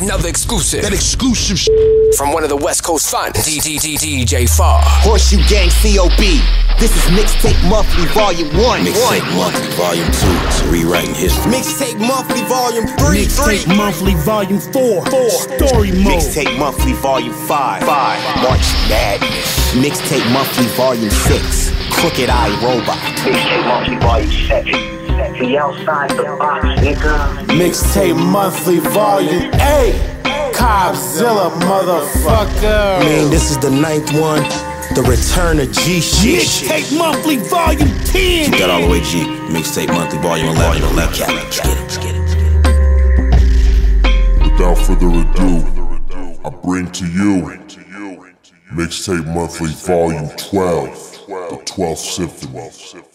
another exclusive. That exclusive from one of the West Coast finest, DJ Far. Horseshoe Gang COB. This is Mixtape Monthly Volume 1. Mixtape Monthly Volume 2. It's rewriting history. Mixtape Monthly Volume 3. Mixtape Monthly Volume 4. 4. Story Mode. Mixtape Monthly Volume 5. 5. March Madness. Mixtape Monthly Volume 6. Crooked Eye Robot. Mixtape Monthly Volume 7. Mixtape monthly volume 8. Copzilla, motherfucker. Man, this is the ninth one. The return of G shit. Mixtape monthly volume 10. Keep that all the way G. Mixtape monthly volume 11. Volume 11. Cap. Let's get it. Let's get it. Without further ado, I bring to you Mixtape Monthly Volume 12, The 12th Symphony.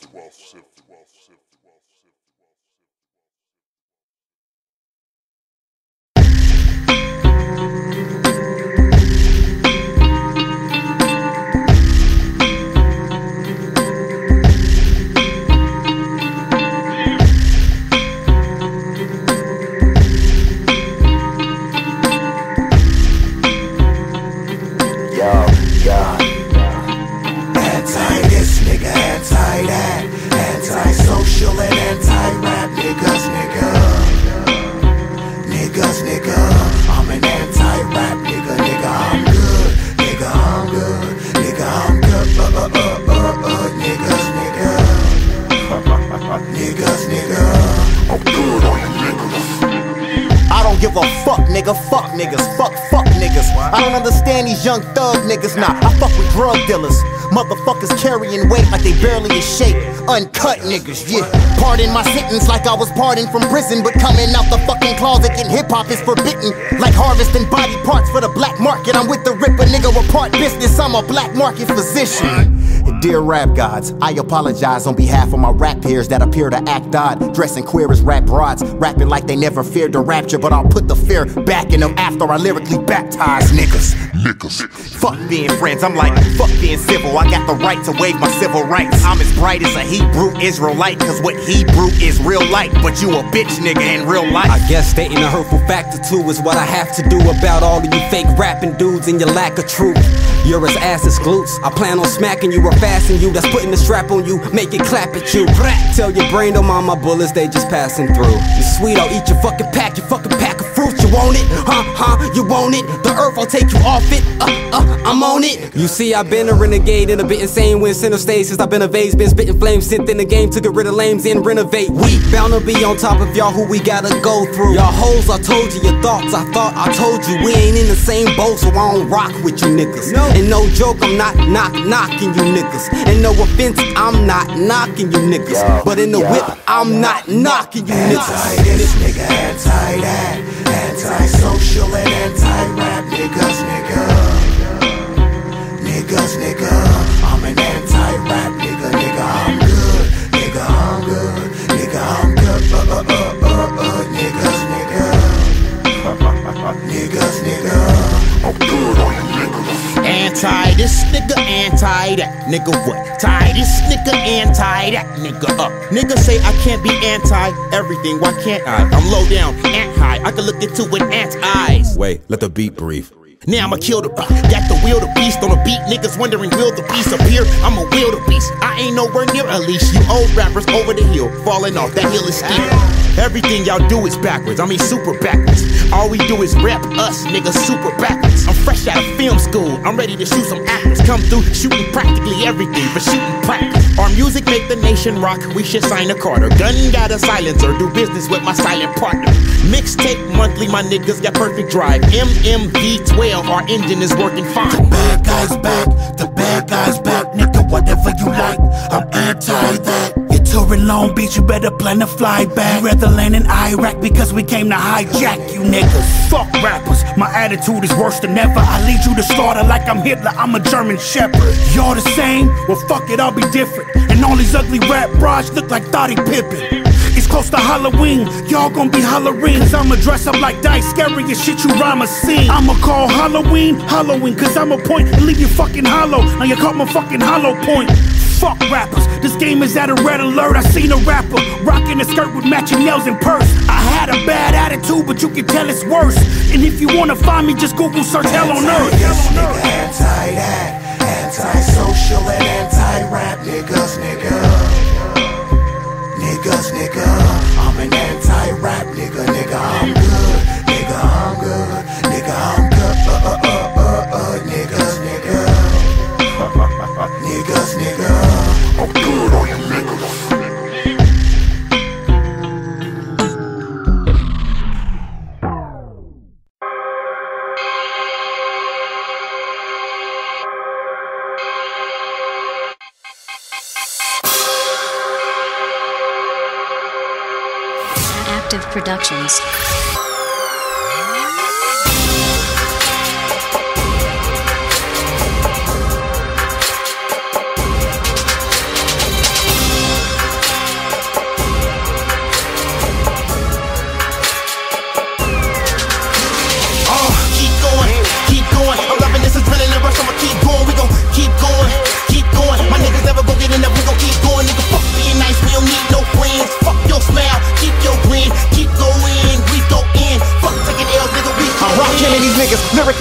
Give a fuck, nigga. Fuck niggas. Fuck, fuck niggas. I don't understand these young thug niggas. Nah, I fuck with drug dealers. Motherfuckers carrying weight like they barely in shape. Uncut niggas, yeah. Pardon my sentence like I was pardoned from prison, but coming out the fucking closet in hip hop is forbidden. Like harvesting body parts for the black market. I'm with the Ripper nigga report business. I'm a black market physician. Dear rap gods, I apologize on behalf of my rap peers that appear to act odd, dressing queer as rap broads, rapping like they never feared the rapture, but I'll put the fear back in them after I lyrically baptize niggas. Niggas. Fuck being friends, I'm like, fuck being civil. I got the right to waive my civil rights. I'm as bright as a Hebrew Israelite, cause what Hebrew is real light, but you a bitch nigga in real life. I guess stating a hurtful fact or two is what I have to do about all of you fake rapping dudes and your lack of truth. You're as ass as glutes. I plan on smacking you or fasten you. That's putting the strap on you, make it clap at you. Tell your brain don't mind my bullets, they just passing through. You sweet, I'll eat your fucking pack, your fucking pack of fruit. You want it? Huh, huh, you want it? The earth, I'll take you off it. Uh, uh, I'm on it. You see, I've been a renegade and a bit insane when center stage since I've been a vase. Been spitting flames, sent in the game to get rid of lames and renovate. We bound to be on top of y'all who we gotta go through. Y'all hoes, I told you your thoughts. I thought I told you we ain't in the same boat, so I don't rock with you niggas. No. And no joke, I'm not knock knocking you niggas. And no offense, I'm not knocking you niggas. but in the whip, I'm not knocking you niggas Anti niggas. this nigga, anti that. Anti-social and anti-rap niggas, nigga. Niggas, nigga. I'm an anti-rap nigga, nigga. I'm good. Nigga, I'm good. Nigga, I'm good. Uh, uh, uh, uh, uh. Niggas, nigga. Niggas, nigga. I'm good on. Anti this nigga, anti that nigga what? Tie this nigga, anti that nigga up. Nigga say I can't be anti everything. Why can't I? I'm low down, ant high. I can look into an ant's eyes. Wait, let the beat breathe. Now I'ma kill the beat. Got the wheel the beast on the beat. Niggas wondering will the beast appear? I'ma wheel the beast. I ain't nowhere near Unleash. You old rappers over the hill, falling off. That hill is steep. Everything y'all do is backwards. I mean super backwards. All we do is rap us, niggas super backwards. I'm fresh out of film school. I'm ready to shoot some actors. Come through shooting practically everything for shooting practice. Our music make the nation rock. We should sign a Carter. Gun got a silencer. Do business with my silent partner. Mixtape monthly, my niggas got perfect drive. MMV12, our engine is working fine. The Bad guys back, the bad guys back, nigga, whatever you like. I'm anti that. You're touring Long Beach, you better plan to fly back. You rather land in Iraq because we came to hijack you niggas. Fuck rappers, my attitude is worse than ever. I lead you to slaughter like I'm Hitler, I'm a German Shepherd. Y'all the same? Well, fuck it, I'll be different. And all these ugly rap broads look like Scottie Pippen. Close to Halloween, y'all gon' be hollering. Cause I'ma dress up like dice, scary as shit you rhyme a scene. I'ma call Halloween, Halloween, cause I'ma point and leave you fucking hollow. Now you caught my fucking hollow point. fuck rappers. This game is at a red alert. I seen a rapper rocking a skirt with matching nails and purse. I had a bad attitude, but you can tell it's worse. And if you wanna find me, just Google search hell on earth. Anti that, anti-social and anti-rap niggas, nigga. Niggas, nigga. I'm an anti-rap nigga, nigga. I'm Productions.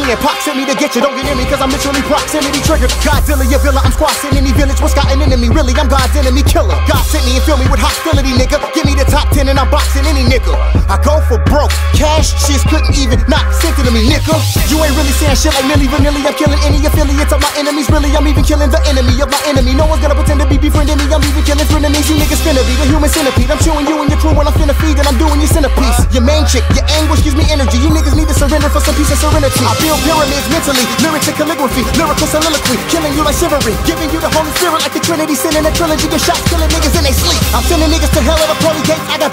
Lyrically in proximity to get you. Don't get in me, cause I'm literally proximity triggered. Godzilla, your villa, I'm squashing any village. What's got an enemy? Really, I'm God's enemy killer. God sent me and fill me with hostility, nigga. Give me the top 10 and I'm boxing any nigga. I go for broke. Cash shits couldn't even not sent it to me, nigga. You ain't really saying shit like Milli Vanilli. I'm killing any affiliates of my enemies. Really, I'm even killing the enemy of my enemy. No one's gonna pretend to be befriending me. I'm even killing frenemies. You niggas finna be the human centipede. I'm chewing you and your crew when I'm finna feed and I'm doing your centerpiece. Your main chick, your anguish gives me energy. You niggas need to surrender for some peace and serenity. Build pyramids mentally, lyrics and calligraphy, lyrical soliloquy, killing you like giving you the Holy Spirit like the Trinity, sending a trilogy of shots, killing niggas in sleep. I'm sending niggas to hell at a pearly. I got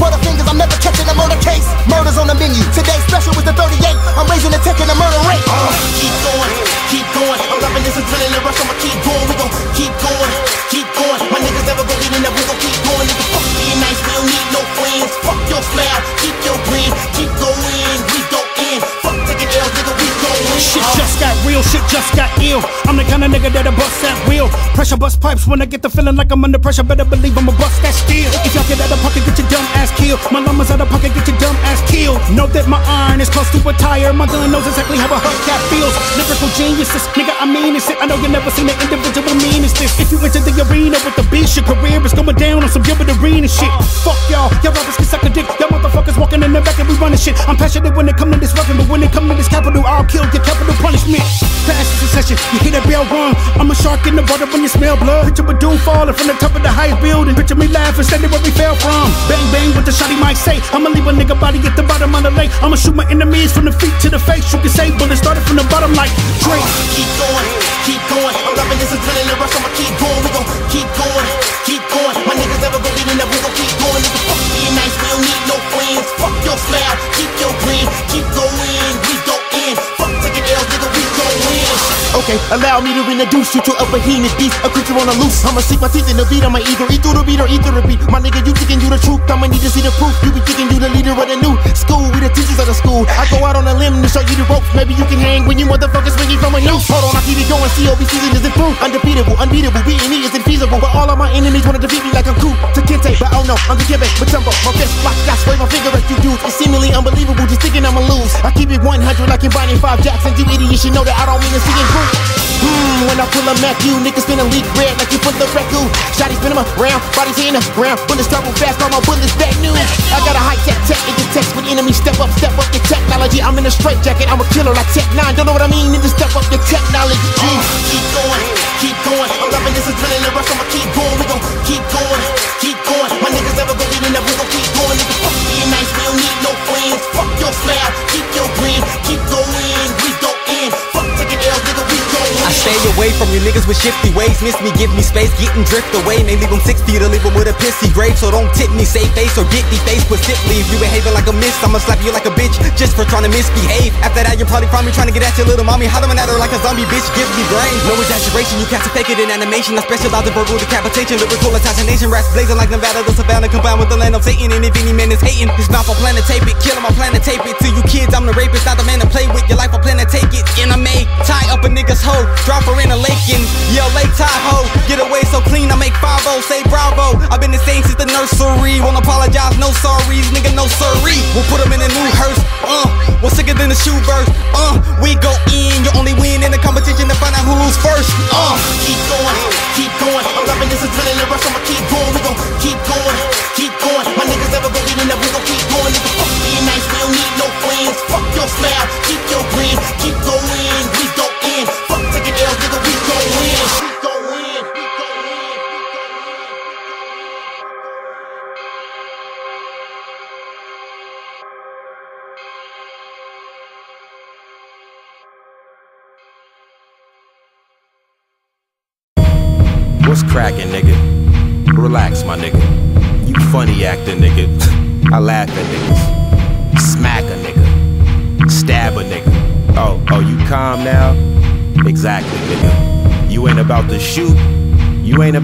I'm never catching a murder case. Murders on the menu. Today special with the 38. I'm raising the the murder rate. Uh, keep going, keep going. I'm loving this adrenaline rush. I'ma keep going. We gon' keep going, keep going. My niggas never get enough. We gon' keep going, nigga. Fuck being nice. We don't need no friends. Fuck your smile, keep your grin. Keep Shit just got real, shit just got ill. I'm the kind of nigga that'll bust that wheel. Pressure bust pipes when I get the feeling like I'm under pressure. Better believe I'ma bust that steel. If y'all get out of pocket, get your dumb ass killed. My llama's out of pocket, get your dumb ass killed. Know that my iron is close to a tire. My gun knows exactly how a hubcap feels. Lyrical geniuses, nigga, I mean it's it. I know you never seen an individual mean as this. If you enter the arena with the beast, your career is going down on some Gilbert Arena shit. Fuck y'all, y'all rappers can suck a dick. Y'all motherfuckers walking in the back and we running shit. I'm passionate when it come to this weapon, but when it come to this capital, I'll kill your capital punishment. Fast succession, you hear that bell rung. I'm a shark in the water when you smell blood. Picture a dude falling from the top of the highest building. Picture me laughing, standing where we fell from. Bang bang, what the shotty might say. I'ma leave a nigga body at the bottom of the lake. I'ma shoot my enemies from the feet to the face. You can say bullets started from the bottom like allow me to introduce you to a behemoth beast, a creature on the loose. I'ma sink my teeth in the beat, I'ma either eat through the beat or eat through the beat. My nigga, you thinking you the truth, I'ma need to see the proof. You be thinking you the leader of the new school, we the teachers of the school. I go out on a limb to show you the ropes, maybe you can hang when you motherfuckers swinging from a noose. Hold on, I keep it going, COB season is improved, undefeatable, unbeatable, beating me is infeasible. But all of my enemies wanna defeat me like I'm Kunta Kinte, but oh no, I'm the Kimbe, Mutombo, my fist block, that's wave my finger at you dudes. It's seemingly unbelievable, just thinking I'ma lose. I keep it 100 like combining five Jacksons, you idiots should know that I don't mean to see it. Hmm, when I pull a Mac, you niggas finna leak red like you put the record. Shotty spin him around, bodies in the ground. Bullets travel fast, all my bullets back new. I got a high tech tech in the text when enemies step up, step up your technology. I'm in a straight jacket, I'm a killer like Tec 9. Don't know what I mean, need to step up your technology. keep going, keep going. I'm loving this adrenaline rush, I'ma keep going. We gon' keep going, keep going. My niggas never get enough, we gon' keep going. Nigga, fuck being nice, we don't need no friends. Fuck your smile, keep your grin, keep going, we go in. Fuck I stay away from you niggas with shifty ways. Miss me, give me space, getting drift away. May leave them six feet or leave them with a pissy grave. So don't tip me, say face or get the face. But simply, if you behaving like a miss, I'ma slap you like a bitch just for trying to misbehave. After that, you probably find me trying to get at your little mommy. Hollering at her like a zombie bitch, give me brain. No exaggeration, you can't fake it in animation. I specialize in verbal decapitation, lyrical assassination. Rats blazing like Nevada, the savannah combined with the land of Satan. And if any man is hating, his mouth on planet tape it. Kill him, I plan to tape it. To you kids, I'm the rapist, not the man to play with. Your life, I plan to take it. And I may tie up a nigga's hoe, drop her in a lake and yell Lake Tahoe. Get away so clean, I make fire. bravo, say bravo. I've been the same since the nursery. Won't apologize, no sorries, nigga, no sorry. We'll put them in a new hearse, uh. We're sicker than the shoe verse, uh. We go in, you only win in the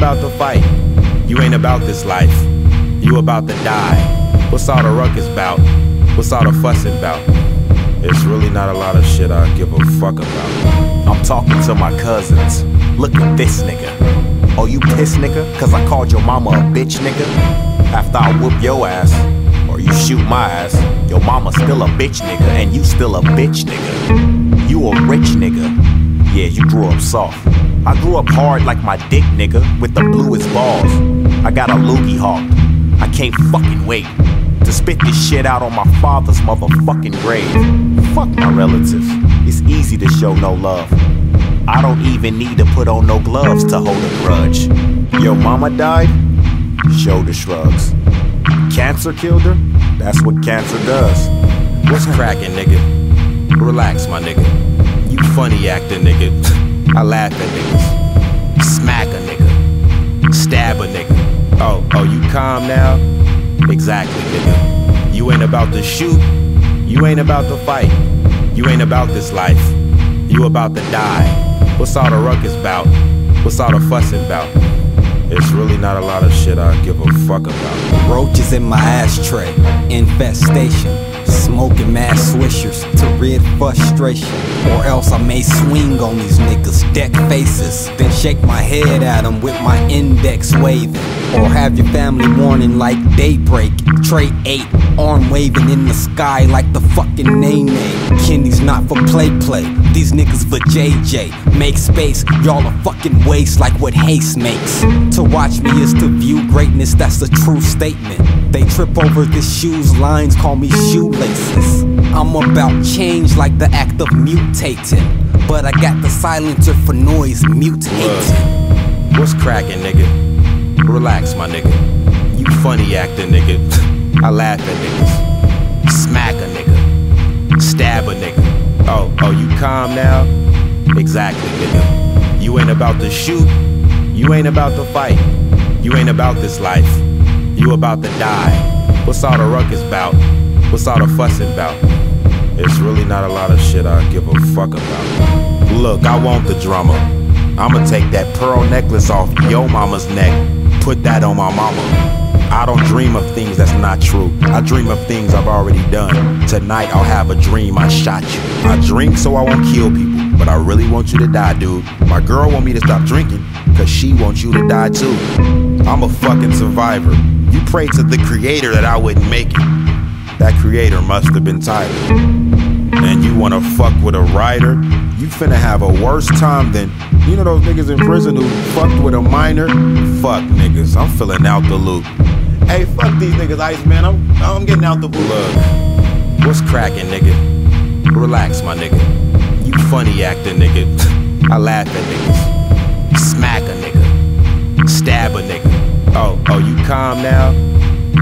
about to fight. You ain't about this life. You about to die. What's all the ruckus about? What's all the fussing about? It's really not a lot of shit I give a fuck about. I'm talking to my cousins. Look at this nigga. Oh, you pissed, nigga? Cause I called your mama a bitch, nigga? After I whoop your ass, or you shoot my ass, your mama still a bitch, nigga, and you still a bitch, nigga. You a rich nigga. Yeah, you grew up soft. I grew up hard like my dick, nigga, with the bluest balls. I got a loogie hawk. I can't fucking wait to spit this shit out on my father's motherfucking grave. Fuck my relatives. It's easy to show no love. I don't even need to put on no gloves to hold a grudge. Your mama died? Shoulder shrugs. Cancer killed her? That's what cancer does. What's cracking, nigga? Relax, my nigga. Funny acting, nigga. I laugh at niggas. Smack a nigga. Stab a nigga. Oh, oh, you calm now? Exactly, nigga. You ain't about to shoot. You ain't about to fight. You ain't about this life. You about to die. What's all the ruckus about? What's all the fussing about? It's really not a lot of shit I give a fuck about. Roaches in my ashtray, infestation. Smoking mad swishers to rid frustration. Or else I may swing on these niggas, deck faces. Then shake my head at them with my index waving. Or have your family warning like daybreak. Tray 8, arm waving in the sky like the fucking name name. Kenny's not for play play, these niggas for JJ. Make space, y'all a fucking waste like what haste makes. To watch me is to view greatness, that's a true statement. They trip over the shoes, lines call me shoelaces. I'm about change like the act of mutating. But I got the silencer for noise mutating. What's cracking, nigga? Relax, my nigga. You funny acting, nigga. I laugh at niggas. Smack a nigga. Stab a nigga. Oh, oh, you calm now? Exactly, nigga. You ain't about to shoot. You ain't about to fight. You ain't about this life. You about to die. What's all the ruckus about? What's all the fussing about? It's really not a lot of shit I give a fuck about. Look, I want the drama. I'ma take that pearl necklace off your mama's neck, put that on my mama. I don't dream of things that's not true. I dream of things I've already done. Tonight I'll have a dream I shot you. I drink so I won't kill people, but I really want you to die, dude. My girl want me to stop drinking, cause she wants you to die too. I'm a fucking survivor. You pray to the creator that I wouldn't make it. That creator must have been tired. And you wanna fuck with a writer? You finna have a worse time than you know those niggas in prison who fucked with a minor? Fuck niggas, I'm filling out the loop. Hey, fuck these niggas, Ice Man. I'm I'm getting out the blue. What's cracking, nigga? Relax, my nigga. You funny acting, nigga. I laugh at niggas. Smack a nigga. Stab a nigga. Oh, oh, you calm now?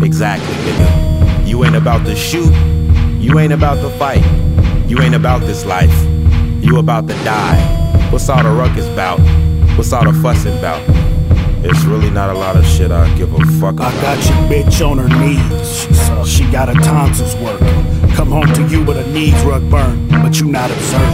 Exactly, nigga. You ain't about to shoot. You ain't about to fight. You ain't about this life. You about to die. What's all the ruckus about? What's all the fussing about? It's really not a lot of shit I give a fuck about. I got your bitch on her knees. She got her tonsils working. Come home to you with her knees rug burned, but you not observing.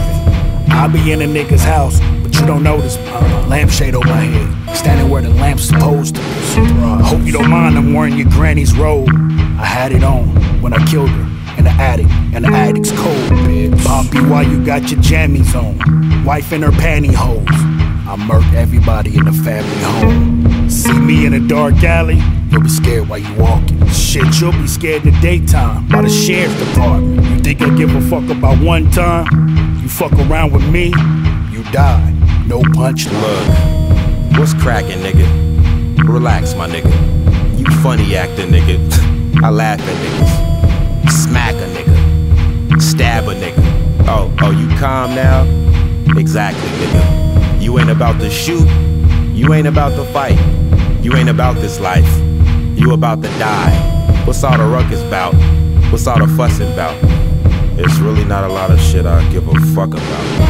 I be in a nigga's house, but you don't notice me. Lampshade over my head, standing where the lamp's supposed to be. Hope you don't mind I'm wearing your granny's robe. I had it on when I killed her in the attic, and the attic's cold, bitch. Poppy, why you got your jammies on? Wife in her pantyhose. I murk everybody in the family home. See me in a dark alley, you'll be scared while you walking. Shit, you'll be scared in the daytime by the sheriff's department. You think I give a fuck about one time? You fuck around with me, you die. No punch. Look, what's cracking, nigga? Relax, my nigga. You funny acting, nigga. I laugh at niggas. Smack. Stab a nigga. Oh, oh, you calm now? Exactly, nigga. You ain't about to shoot. You ain't about to fight. You ain't about this life. You about to die. What's all the ruckus about? What's all the fussing about? It's really not a lot of shit I give a fuck about.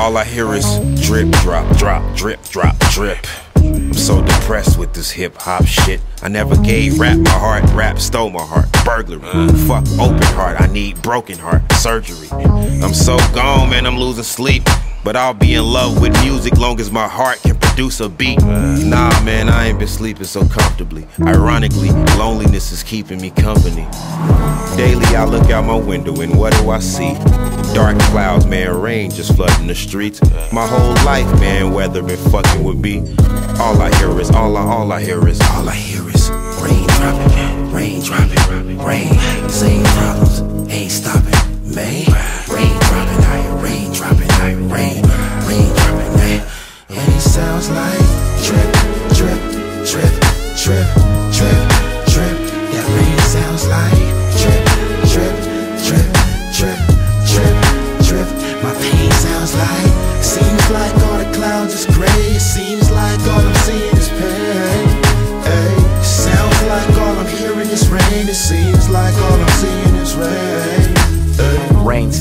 All I hear is drip, drop, drop, drip, drop, drip. I'm so depressed with this hip hop shit. I never gave rap my heart, rap stole my heart. Burglary, fuck open heart, I need broken heart surgery. I'm so gone, man, I'm losing sleep. But I'll be in love with music long as my heart can produce a beat. Nah, man, I ain't been sleeping so comfortably. Ironically, loneliness is keeping me company. Daily, I look out my window and what do I see? Dark clouds, man, rain just flooding the streets. My whole life, man, weather been fucking with me. All I hear is, all I, all I hear is, all I hear is rain dropping, rain dropping, rain. Same problems, ain't stopping, man. Rain dropping, I rain dropping, I rain, rain dropping, man. And it sounds like drip, drip, drip, drip, drip.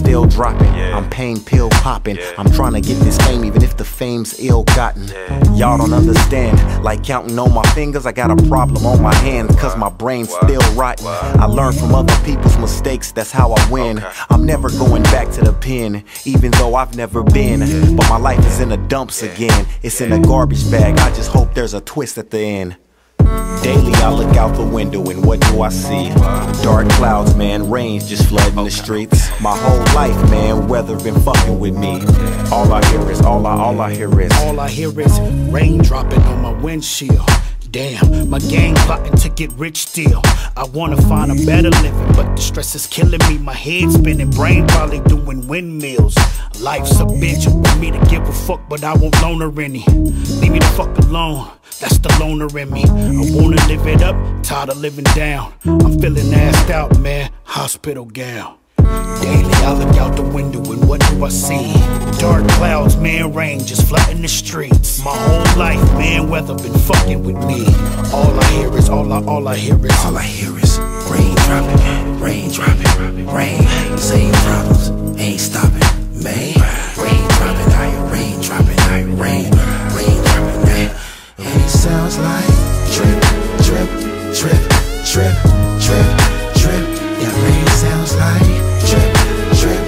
Still dropping. I'm pain pill popping. I'm trying to get this fame, even if the fame's ill gotten. Y'all don't understand. Like counting on my fingers, I got a problem on my hands, cause my brain's still rotten. I learn from other people's mistakes, that's how I win. I'm never going back to the pen, even though I've never been. But my life is in the dumps again. It's in a garbage bag. I just hope there's a twist at the end. Daily I look out the window and what do I see? Dark clouds, man, rain's just flooding the streets. My whole life, man, weather been fucking with me. All I hear is, all I, all I hear is. All I hear is rain dropping on my windshield. Damn, my gang plotting to get rich still. I wanna find a better living, but the stress is killing me. My head spinning, brain probably doing windmills. Life's a bitch, want me to give a fuck, but I won't loan her any. Leave me the fuck alone, that's the loner in me. I wanna live it up, tired of living down. I'm feeling assed out, man, hospital gown. Daily I look out the window and what do I see? Dark clouds, man, rain just flooding the streets. My whole life, man, weather been fucking with me. All I hear is, all I, all I hear is, All I hear is rain dropping, rain dropping, rain. Same problems, ain't stopping, man. Sounds like drip, drip, drip, drip, drip, drip. That rain sounds like drip, drip,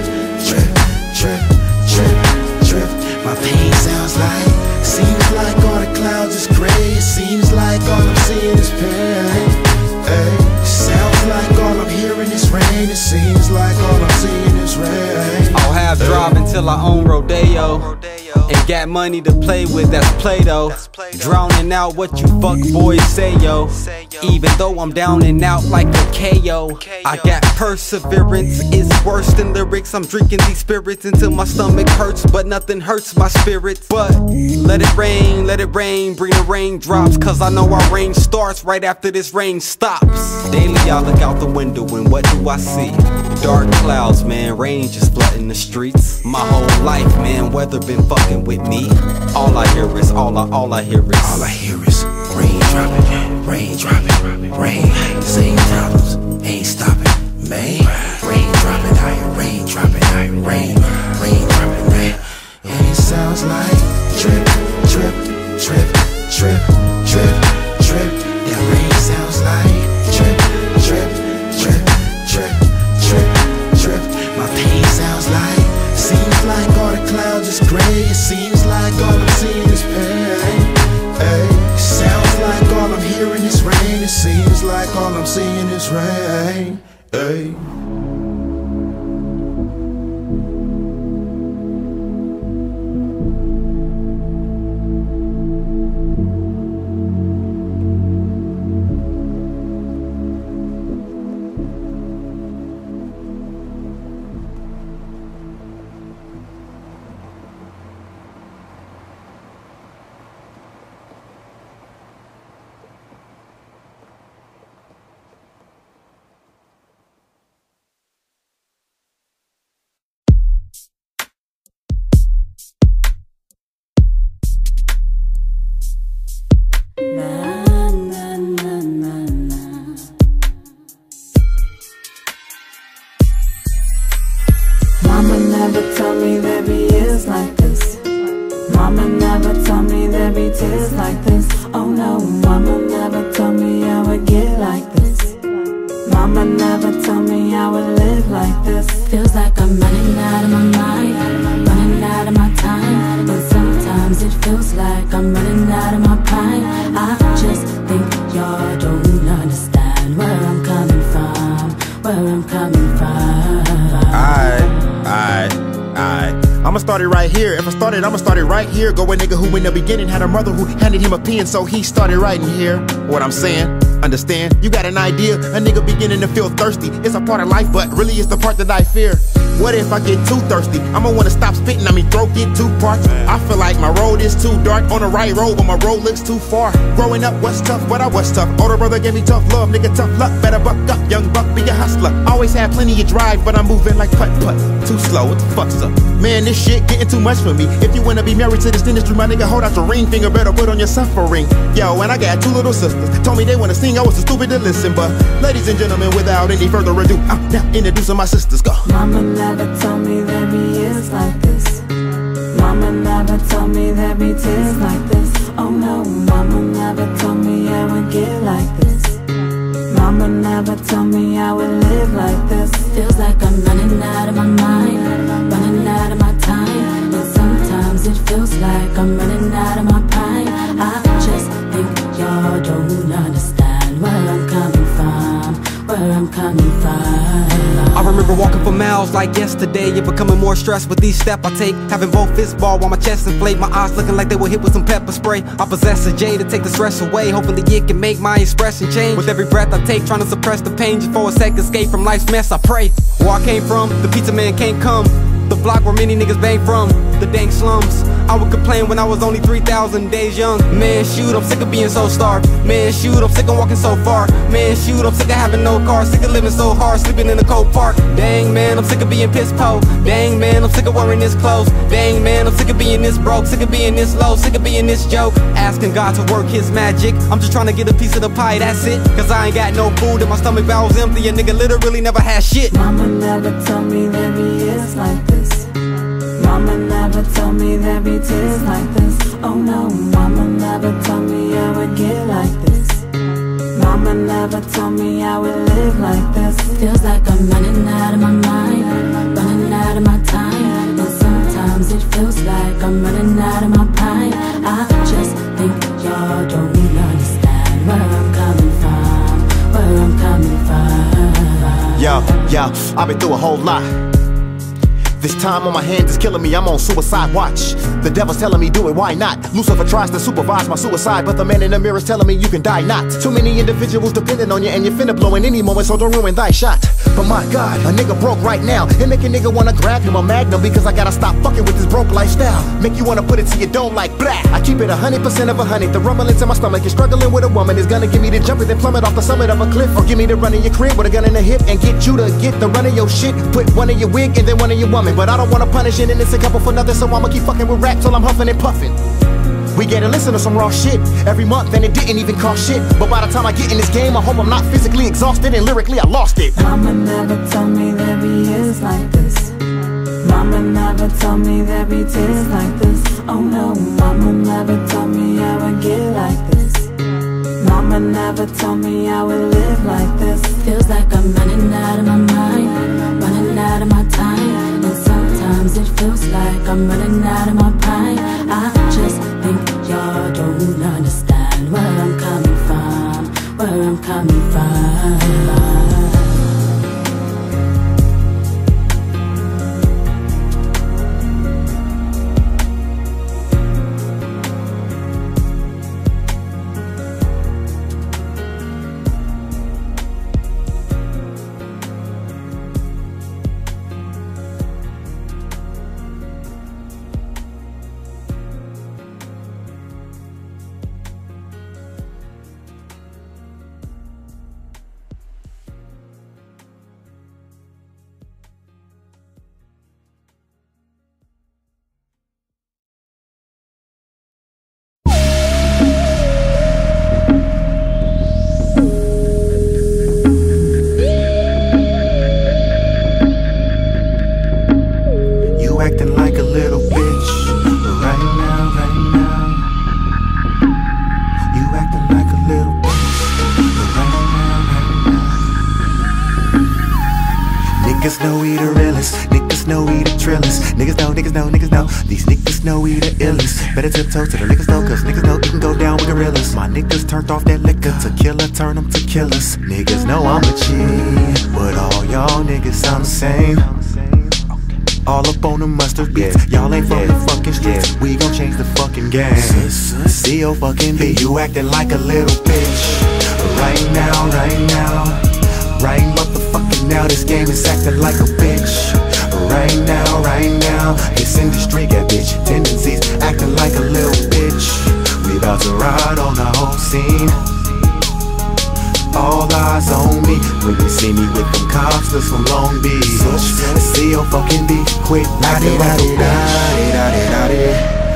drip, drip, drip, drip. My pain sounds like seems like all the clouds is gray. Seems like all I'm seeing is pain. Hey, sounds like all I'm hearing is rain. It seems like all I'm seeing is rain. I'll have drive until I own Rodeo. And got money to play with, that's Play-Doh. Drowning out what you fuck boys say, yo. Even though I'm down and out like a KO. I got perseverance, it's worse than lyrics. I'm drinking these spirits until my stomach hurts, but nothing hurts my spirit. But let it rain, let it rain, bring the raindrops. Cause I know our rain starts right after this rain stops. Daily I look out the window and what do I see? Dark clouds, man, rain just flooding the streets. My whole life, man, weather been fucking fucking with me. All I hear is, all I, all I hear is, all I hear is rain dropping, rain dropping, rain. Same problems, ain't stopping, man. Rain dropping, I rain dropping, I rain, rain dropping, rain, And it sounds like drip, drip, drip, drip, drip, drip. That rain sounds like drip, drip, drip, drip, drip, drip. My pain sounds like, seems like all the clouds is gray. It seems like all I'm seeing is pain. Ay. Sounds like all I'm hearing is rain. It seems like all I'm seeing is rain. Ay. Had a mother who handed him a pen, so he started writing here. What I'm saying? Understand? You got an idea? A nigga beginning to feel thirsty. It's a part of life, but really it's the part that I fear. What if I get too thirsty? I'ma wanna stop spitting, I mean throat get too parched. I feel like my road is too dark on the right road, but my road looks too far. Growing up was tough, but I was tough. Older brother gave me tough love, nigga tough luck. Better buck up, young buck, be a hustler. Always had plenty of drive, but I'm moving like putt putt. Too slow, what the fuck's up? Man, this shit getting too much for me. If you wanna be married to this industry, my nigga, hold out your ring finger, better put on your suffering. Yo, and I got two little sisters. Told me they wanna sing, I was too stupid to listen. But ladies and gentlemen, without any further ado, I'm now introducing my sisters. Go. Mama never told me there'd be years like this. Mama never told me there'd be tears like this. Oh no, Mama never told me I would get like this. Mama never told me I would live like this. Feels like I'm running out of my mind, running out of my time. And sometimes it feels like I'm running out of my prime. I just think y'all don't understand where I'm coming from, where I'm coming from. I remember walking for miles like yesterday and becoming more stressed with each step I take. Having both fists ball while my chest inflate, my eyes looking like they were hit with some pepper spray. I possess a J to take the stress away, hoping the it can make my expression change. With every breath I take, trying to suppress the pain just for a second escape from life's mess. I pray. Where I came from, the pizza man can't come. The block where many niggas bang from, the dank slums. I would complain when I was only 3,000 days young. Man, shoot, I'm sick of being so starved. Man, shoot, I'm sick of walking so far. Man, shoot, I'm sick of having no car. Sick of living so hard, sleeping in a cold park. Dang, man, I'm sick of being piss po. Dang, man, I'm sick of wearing this clothes. Dang, man, I'm sick of being this broke. Sick of being this low. Sick of being this joke. Asking God to work his magic. I'm just trying to get a piece of the pie, that's it. Cause I ain't got no food and my stomach bowels empty. A nigga literally never had shit. Mama never told me there'd be years like this. Mama never told me there'd be tears like this. Oh no, Mama never told me I would get like this. Mama never told me I would live like this. Feels like I'm running out of my mind, running out of my time. And sometimes it feels like I'm running out of my prime. I just think y'all don't understand where I'm coming from, where I'm coming from. Yo, yo, I've been through a whole lot. This time on my hands is killing me, I'm on suicide watch. The devil's telling me do it, why not? Lucifer tries to supervise my suicide, but the man in the mirror's telling me you can die not. Too many individuals depending on you, and you're finna blow in any moment, so don't ruin thy shot. But my god, a nigga broke right now, and make a nigga wanna grab him a magnum because I gotta stop fucking with this broke lifestyle. Make you wanna put it to your dome like blah. I keep it a hundred percent of a hundred. The rumblings in my stomach is struggling with a woman is gonna give me the jump and then plummet off the summit of a cliff, or give me the run in your crib with a gun in the hip and get you to get the run of your shit. Put one in your wig and then one in your woman, but I don't wanna punish an innocent couple for nothing, so I'ma keep fucking with rap till I'm huffing and puffing. We get to listen to some raw shit every month, and it didn't even cost shit. But by the time I get in this game, I hope I'm not physically exhausted and lyrically I lost it. Mama never told me there'd be years like this. Mama never told me there'd be tears like this. Oh no, Mama never told me I would get like this. Mama never told me I would live like this. Feels like I'm running out of my mind, running out of my time. And sometimes it feels like I'm running out of my prime. I y'all don't understand where I'm coming from, where I'm coming fine. Acting like a little bitch right now, right now. You acting like a little bitch right now, right now. Niggas know we the realest, niggas know we the trillest. Niggas know, niggas know, niggas know. These niggas know we the illest. Better tiptoe to the niggas know, cause niggas know it can go down with gorillas. My niggas turned off that liquor to killer, turn them to killers. Niggas know I'm a G, but all y'all niggas I'm the same. All up on the mustard beats. Y'all ain't from the fucking streets. We gon' change the fucking game. C.O. fucking B. You acting like a little bitch. Right now, right now. Right motherfucking now. This game is acting like a bitch. Right now, right now. This industry got bitch tendencies. Acting like a little bitch. We about to ride on the whole scene. All eyes on me when you see me with them cops from Long Beach. See your fucking beat, quick, acting like a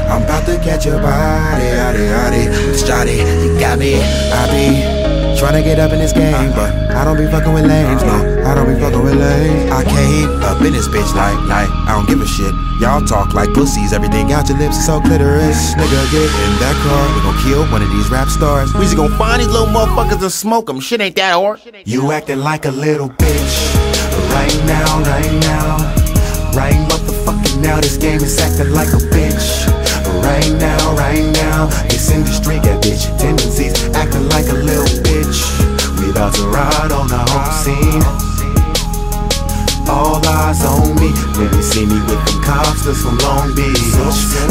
I'm about to catch your body, yaddy, yaddy. Shotty, you got me. I be tryna get up in this game, uh-huh. but I don't be fucking with lames, no. Uh-huh. I don't be fucking with lames. I came up in this bitch like, like, I don't give a shit. Y'all talk like pussies, everything out your lips is so clitoris. Nigga, get in that car, we gon' kill one of these rap stars. We just gonna find these little motherfuckers and smoke them. Shit ain't that hard. You acting like a little bitch. Right now, right now. Right motherfucking now. This game is acting like a bitch. Right now, right now. This industry got bitch tendencies. Acting like a little bitch. We about to ride on the whole scene. All eyes on me when you see me with them cops that's from Long Beach.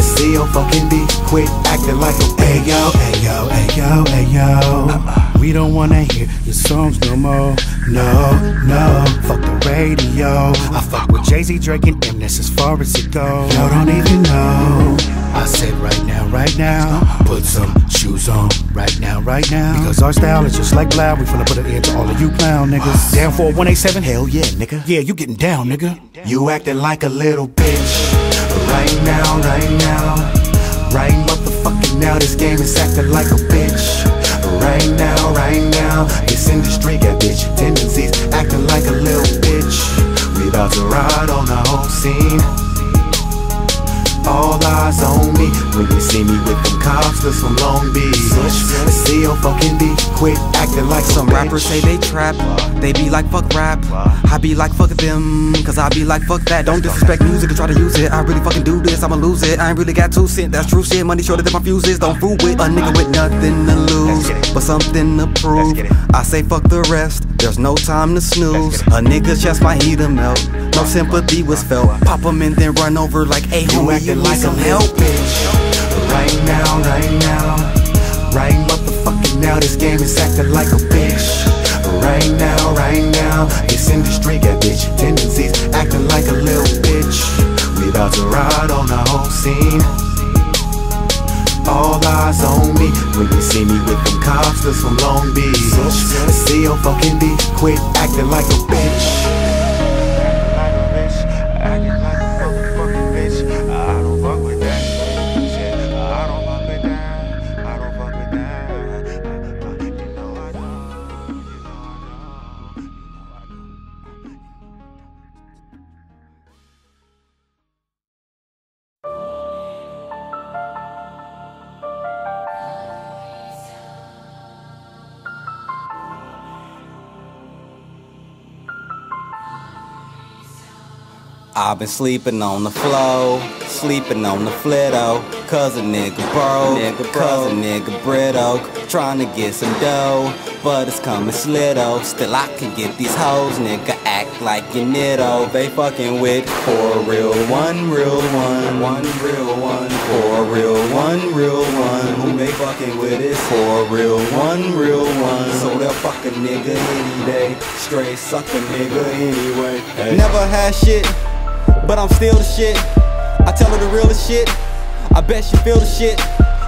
See your fucking beat, quit acting like a Hey yo, hey yo, hey yo, hey yo. We don't wanna hear your songs no more. No, no. Fuck the radio. I fuck with Jay Z, Drake, and M. That's as far as it goes. Y'all don't even know. I said right now, right now. Put some shoes on. Right now, right now. Because our style is just like loud. We finna put an end to all of you clown niggas. Down for 187? Hell yeah, nigga. Yeah, you getting down, nigga. You acting like a little bitch. Right now, right now. Right motherfucking now. This game is acting like a bitch. Right now, right now. This industry got bitch tendencies. Acting like a little bitch. We about to ride on the whole scene. All eyes on me when you see me with them cops that's from Long Beach. See your fucking beat, quit acting like Some a rappers say they trap, they be like fuck rap. I be like fuck them, cause I be like fuck that. Don't disrespect music to try to use it. I really fucking do this, I'ma lose it. I ain't really got two cent, that's true shit. Money shorter than my fuses. Don't fool with a nigga with nothing to lose, but something to prove. I say fuck the rest, there's no time to snooze. A nigga's chest might heat him melt. No sympathy was felt. Pop him and then run over like, hey You homie, acting like little help. bitch. Right now, right now. Right motherfucking now. This game is acting like a bitch. Right now, right now. This industry got bitch tendencies. Acting like a little bitch. We about to ride on the whole scene. All eyes on me when you see me with them cops that's from Long Beach. See your fucking beat, quit acting like a bitch. I've been sleeping on the floor, sleeping on the flitto. Cause a nigga broke, nigga cause a nigga brittle. Trying to get some dough, but it's coming slitto. Still I can get these hoes, nigga act like you nitto. They fucking with for real one, real one, one real one, for real one, real one. Who they fucking with is for real one, real one. So they'll fuck a nigga any day, straight suck a nigga anyway. Hey. Never had shit but I'm still the shit. I tell her the realest shit. I bet she feel the shit.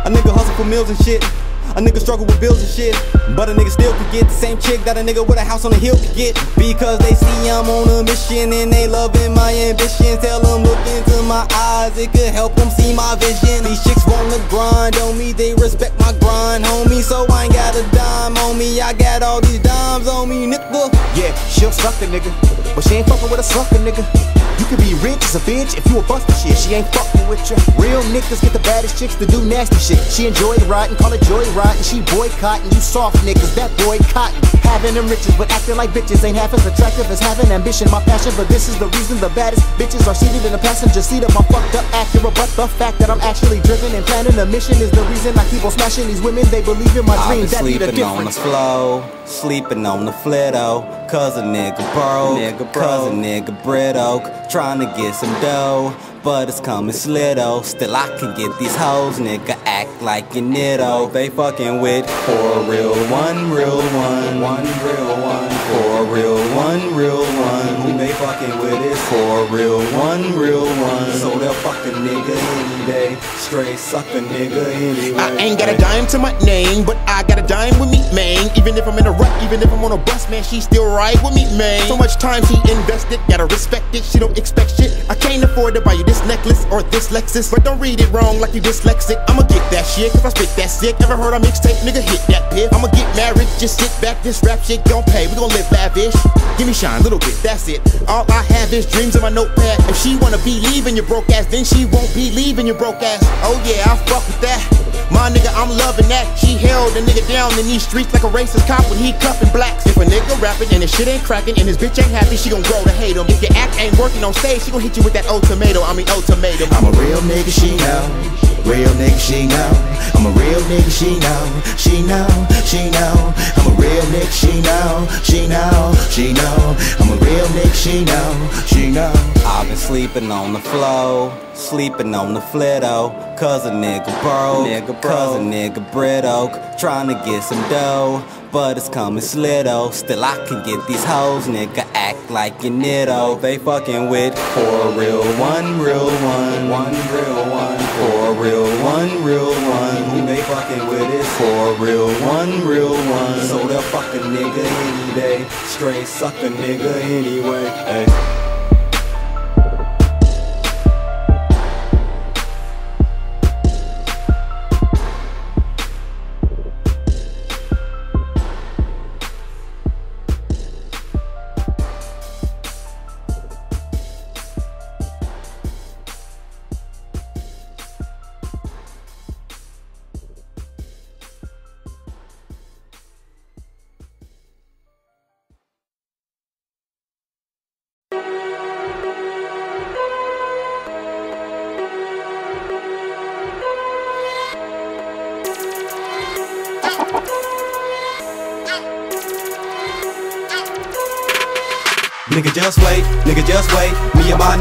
A nigga hustle for meals and shit. A nigga struggle with bills and shit. But a nigga still could get the same chick that a nigga with a house on the hill could get. Because they see I'm on a mission and they loving my ambition. Tell them look into my eyes, it could help them see my vision. These chicks wanna grind on me, they respect my grind, homie. So I ain't got a dime on me, I got all these dimes on me, nigga. Yeah, she'll suck a nigga, but she ain't fucking with a sucker nigga. You can be rich as a bitch if you a buster shit. She ain't fucking with ya. Real niggas get the baddest chicks to do nasty shit. She enjoy riding, call it joy riding. She boycotting you soft niggas that boycotting. Having them riches, but acting like bitches ain't half as attractive as having ambition. My passion, but this is the reason the baddest bitches are seated in the passenger seat of my fucked up Acura. But the fact that I'm actually driven and planning a mission is the reason I keep on smashing these women. They believe in my dreams. That be the sleeping on the difference. floor, sleeping on the flitto. Cause a nigga broke, nigga cause a nigga brittle. Trying to get some dough, but it's coming slitto. Still I can get these hoes, nigga act like you nitto. They fucking with for real one, real one, one real one, for real one, real one. Who they fucking with is for real one, real one. So they'll fuck a nigga any day, straight suck a nigga anyway. I ain't got a dime to my name, but I got a dime with me, man. Even if I'm in a rut, even if I'm on a bus, man, she still ride with me, man. So much time she invested, gotta respect it. She don't expect shit. I can't afford to buy you this necklace or this Lexus, but don't read it wrong like you dyslexic. I'ma get that shit, cause I spit that sick. Ever heard a mixtape, nigga? Hit that piff. I'ma get married, just sit back, this rap shit don't pay. We gon' live lavish. Give me shine, little bit, that's it. All I have is dreams in my notepad. If she wanna be leaving your broke ass, then she won't be leaving your broke ass. Oh yeah, I fuck with that. My nigga, I'm loving that. She held a nigga down in these streets like a racist cop when he cuffing blacks. If a nigga rapping and his shit ain't cracking and his bitch ain't happy, she gon' grow to hate him. If your act ain't working on stage, she gon' hit you with that tomato. I mean, tomato. I'm a real nigga, she know. Real nigga, she know. I'm a real nigga, she know. She know, she know. I'm a real nigga, she know. She know, she know. I'm a real nigga, she know. She know. I've been sleeping on the floor, sleeping on the flitto. Cause a nigga broke, nigga cause a nigga brittle. Trying to get some dough, but it's coming slitto. Still I can get these hoes, nigga act like you nitto. They fucking with for real one, real one, one real one, for real one, real one. Who they fucking with is for real one, real one. So they'll fuck a nigga any day, straight suck a nigga anyway. Hey.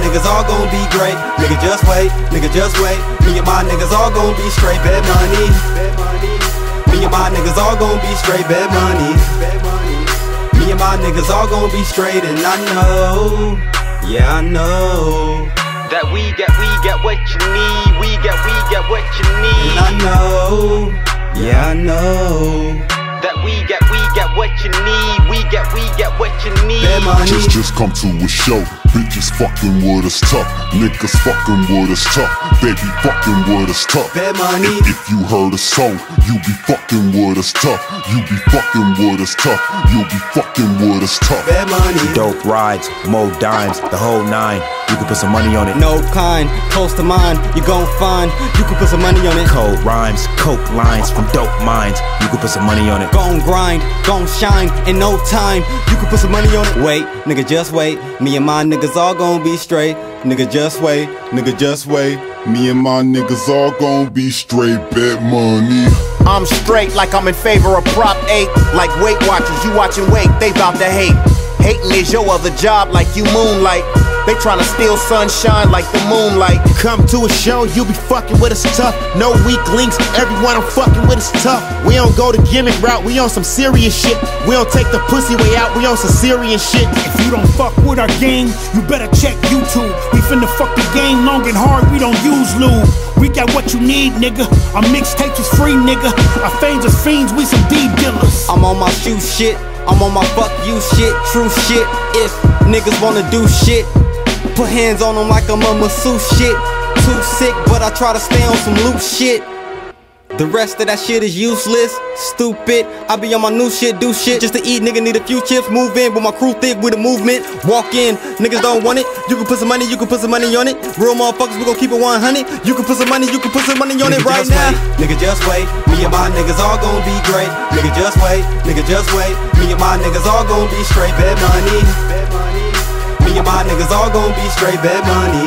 Niggas all gon' be great. Nigga just wait, nigga just wait. Me and my niggas all gon' be straight. Bad money. Me and my niggas all gon' be straight. Bad money. Me and my niggas all gon' be straight, and I know, yeah I know. That we get, we get what you need. We get, we get what you need. And I know, yeah I know. That we get, we get what you need. We get, we get what you need. Bad money. Just, just come to a show. Bitches fucking with us tough. Niggas fucking with us tough. They be fucking with us tough. Bad money. If, if you heard a song, you be fucking with us tough. You be fucking with us tough. You be fucking with us tough. Bad money. Dope rides, mo dimes, the whole nine. You can put some money on it. No kind, close to mine. You gon' find you can put some money on it. Cold rhymes, coke lines from dope minds. You can put some money on it. Gon' grind, gon' shine in no time. You can put some money on it. Wait, nigga, just wait. Me and my niggas all gon' be straight. nigga just wait, nigga just wait. Me and my niggas all gon' be straight bet money. I'm straight like I'm in favor of Prop 8. Like Weight Watchers, you watching Weight, they bout to hate. Hating is your other job like you moonlight. They tryna steal sunshine like the moonlight. Come to a show, you be fucking with us tough. No weak links, everyone I'm fucking with is tough. We don't go the gimmick route, we on some serious shit. We don't take the pussy way out, we on some serious shit. If you don't fuck with our game, you better check YouTube. We finna fuck the game long and hard, we don't use lube. We got what you need, nigga. Our mixtapes is free, nigga. Our fames is fiends, we some D dealers. I'm on my shoe shit, I'm on my fuck you shit, true shit. If niggas wanna do shit, put hands on them like I'm a masseuse shit. Too sick, but I try to stay on some loose shit. The rest of that shit is useless, stupid. I be on my new shit, do shit just to eat. Nigga need a few chips, move in with my crew thick with a movement. Walk in, niggas don't want it. You can put some money, you can put some money on it. Real motherfuckers, we gon' keep it 100. You can put some money, you can put some money on it right now. Wait. Nigga just wait, me and my niggas all gon' be great. Nigga just wait, nigga just wait. Me and my niggas all gon' be straight, bad money. Me and my niggas all gon' be straight, bad money.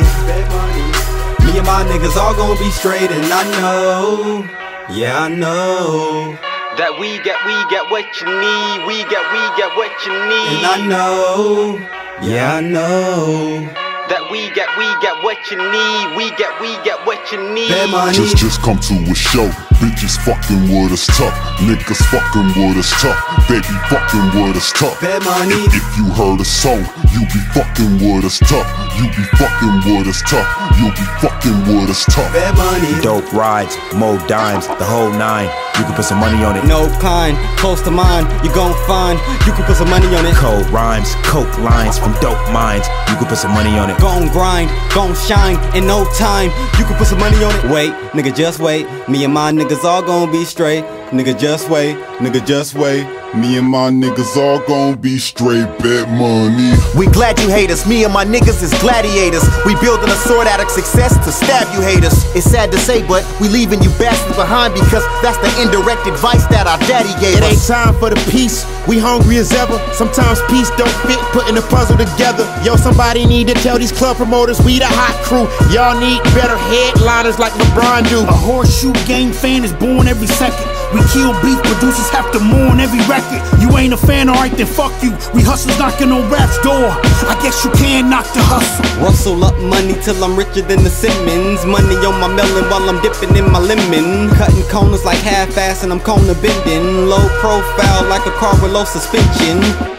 Me and my niggas all gon' be straight, and I know. Yeah, I know that we get, we get what you need. We get, we get what you need. And I know, yeah, I know that we get, we get what you need. We get, we get what you need. Bad money. Just, just come to a show. Bitches fucking with us tough. Niggas fucking with us tough. Baby fucking with us tough. Bad money. If, if you heard a song, you be fucking with us tough. You be fucking with us tough. You be fucking with us tough. Bad money. Dope rides, mo dimes, the whole nine. You can put some money on it. No kind, close to mine. You gon' find you can put some money on it. Cold rhymes, coke lines from dope minds. You can put some money on it. Gon' grind, gon' shine in no time. You can put some money on it. Wait, nigga, just wait. Me and my niggas all gon' be straight. Nigga, just wait. Nigga, just wait. Me and my niggas all gon' be straight bet money. We glad you hate us. Me and my niggas is gladiators. We building a sword out of success to stab you haters. It's sad to say, but we leaving you bastards behind because that's the indirect advice that our daddy gave It us. ain't time for the peace. We hungry as ever. Sometimes peace don't fit, putting the puzzle together. Yo, somebody need to tell these club promoters we the hot crew. Y'all need better headliners like LeBron do. A horseshoe gang fan is born every second. We kill beef, producers have to mourn every record. You ain't a fan, alright then fuck you. We hustlers knocking on rap's door. I guess you can knock the hustle. Rustle up money till I'm richer than the Simmons. Money on my melon while I'm dipping in my lemon. Cutting corners like half-ass and I'm corner bending. Low profile like a car with low suspension.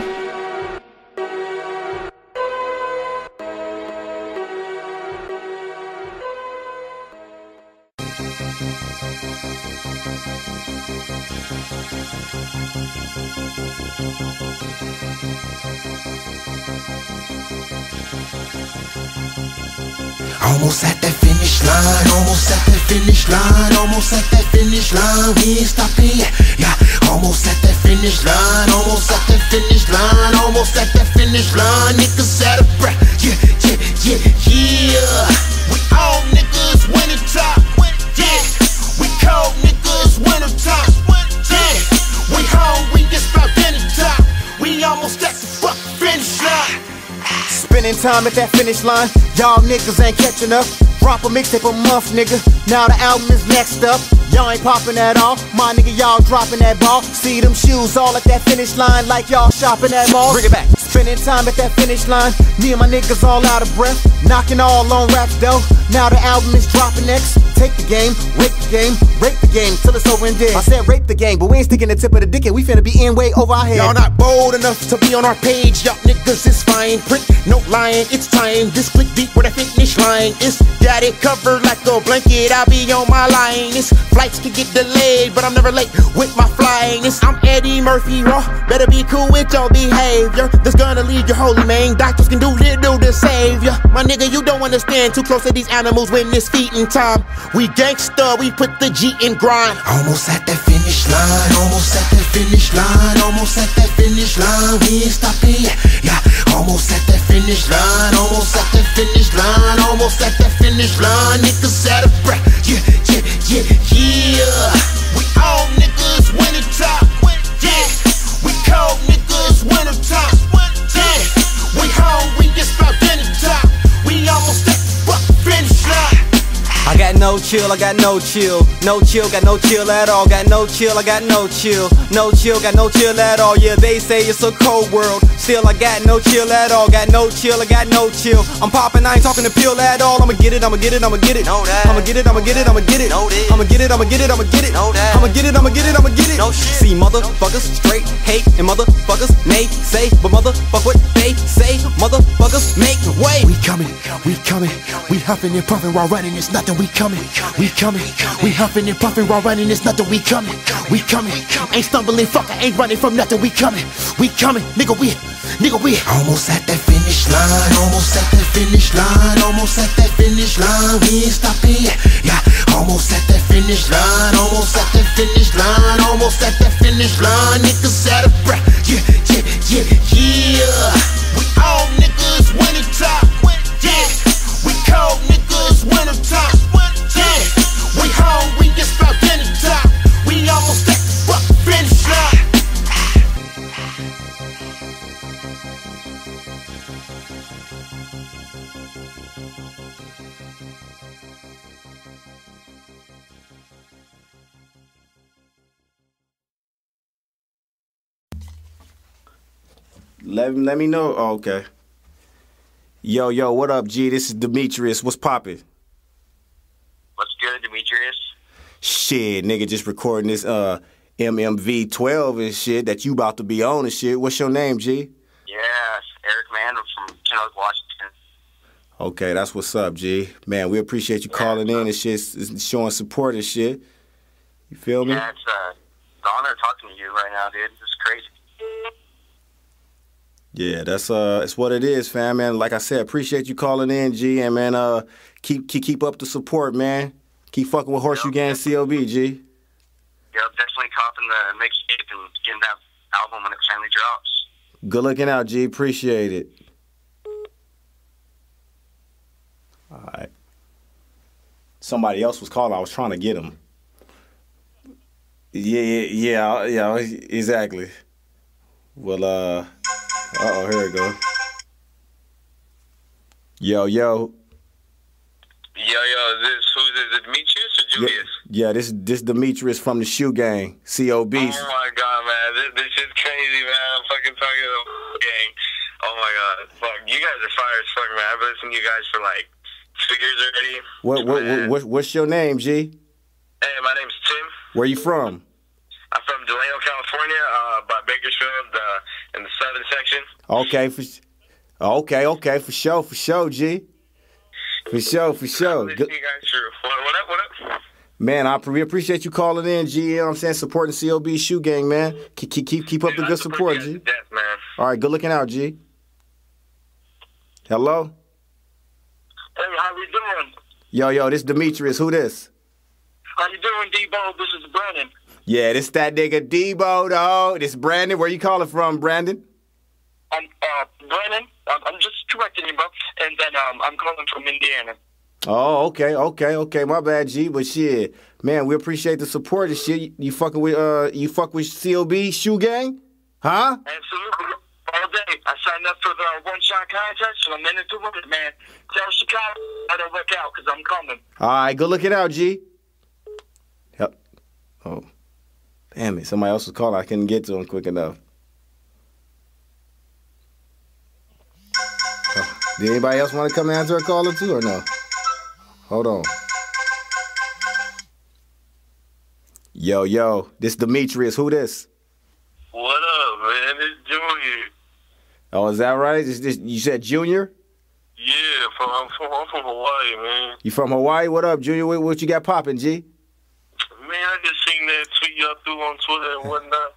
Almost at that finish line, almost at that finish line, almost at that finish line. We ain't stopping yet. Yeah, almost at that finish line, almost at that finish line, almost at that finish line. Niggas out of breath. Yeah, yeah, yeah, yeah. We all niggas winning Spending time at that finish line, y'all niggas ain't catching up. Drop a mixtape a month, nigga. Now the album is next up. Y'all ain't popping at all. My nigga, y'all dropping that ball. See them shoes all at that finish line like y'all shopping at malls. Bring it back. Spending time at that finish line. Me and my niggas all out of breath. Knocking all on rap though. Now the album is dropping next. Take the game, rape the game, rape the game till it's over and dead. I said rape the game, but we ain't sticking the tip of the dick and we finna be in way over our head. Y'all not bold enough to be on our page. Y'all niggas is fine. Print, no lying. It's time. This click deep where the finish line is. Got it covered like a blanket. I'll be on my line. This flights can get delayed, but I'm never late with my flying. This I'm Eddie Murphy raw. Better be cool with your behavior. That's gonna leave you holy man. Doctors can do little to save ya. My nigga, you don't understand. Too close to these animals when it's feeding time. We gangsta, we put the G in grind. Almost at that finish line, almost at that finish line, almost at that finish line. We ain't stopping yet. Yeah, almost at that finish line, almost at that finish line, almost at that finish line. Niggas out of breath. Yeah, yeah, yeah, yeah. We all niggas winning time. Yeah, we cold niggas winter about dinner no chill, I got no chill. No chill, got no chill at all. Got no chill, I got no chill. No chill, got no chill at all. Yeah, they say it's a cold world. Still, I got no chill at all. Got no chill, I got no chill. I'm popping, I ain't talking to pill at all. I'ma get it, I'ma get it, I'ma get it. I'ma get it, I'ma get it, I'ma get it. I'ma get it, I'ma get it, I'ma get it. I'ma get it, I'ma get it, I'ma get it. See, motherfuckers straight hate, and motherfuckers may say, but motherfuck what they say. Motherfuckers make way. We coming, we coming, we huffing and puffing while running, it's nothing, we coming, we coming, we huffing and puffing while running, it's nothing, we coming, we coming, ain't stumbling, fuck, I ain't running from nothing, we coming, we coming, nigga, we, nigga, we. Almost at that finish line, almost at that finish line, almost at that finish line, we ain't stopping yet, yeah, almost at that finish line, almost at that finish line, almost at that finish line, niggas out of breath, yeah, yeah, yeah, yeah, we all niggas winning top, yeah, we cold niggas winter top, Let let me know. Oh, okay. Yo, yo, what up, G? This is Demetrius. What's poppin'? What's good, Demetrius? Shit, nigga, just recording this uh MMV 12 and shit that you about to be on and shit. What's your name, G? Yes, Eric Mann from Chinook, Washington. Okay, that's what's up, G. Man, we appreciate you calling in and shit, showing support and shit. You feel me? Yeah, it's uh, it's an honor talking to you right now, dude. This is crazy. Yeah, that's uh, it's what it is, fam. Man, like I said, appreciate you calling in, G, and man, uh, keep keep keep up the support, man. Keep fucking with Horseshoe Gang COB, G. Yeah, definitely copping the mixtape and getting that album when it finally drops. Good looking out, G. Appreciate it. All right. Somebody else was calling. I was trying to get him. Yeah, yeah, yeah, yeah, exactly. Well, uh, uh oh, here we go. Yo, yo, Yo, yo, this who's this? It Demetrius or yeah, Julius? yeah, this this Demetrius from the Shoe Gang, COB. Oh my god, man, this, this shit's crazy, man. I'm fucking talking to the gang. Oh my god, fuck, you guys are fire as fuck, man. I've listened to you guys for like two years already. What, what, what, what, what's your name, G? Hey, my name's Tim. Where you from? I'm from Delano, California, uh, by Bakersfield, uh, in the southern section. Okay, for okay, okay, for sure, for sure, G. For sure, for sure. Good. you guys. What, what up? What up? Man, I we appreciate you calling in, G. You know what I'm saying? Supporting COB Shoe Gang, man. Keep keep keep, keep up the good support, G. Death, man. All right, good looking out, G. Hello? Hey, how you doing? Yo, yo, this Demetrius. Who this? How you doing, Debo? This is Brandon. Yeah, this that nigga Debo, though. This Brandon. Where you calling from, Brandon? I'm uh, Brandon. I'm, I'm just correcting you, bro. And then um, I'm calling from Indiana. Oh, okay, okay, okay. My bad, G. But shit, man, we appreciate the support and shit. You, you fucking with uh, you fuck with COB Shoe Gang, huh? Absolutely. All day. I signed up for the one shot contest, and I'm in it to win it, man. Tell Chicago how to look out, because I'm coming. All right, good looking out, G. Yep. Oh, damn it! Somebody else was calling. I couldn't get to him quick enough. Did anybody else want to come answer a caller too, or no? Hold on. Yo, yo, this Demetrius. Who this? What up, man? It's Junior. Oh, is that right? Is this, you said Junior? Yeah, from, I'm, from, I'm from Hawaii, man. You from Hawaii? What up, Junior? What, what you got popping, G? Man, I just seen that tweet y'all threw on Twitter and whatnot.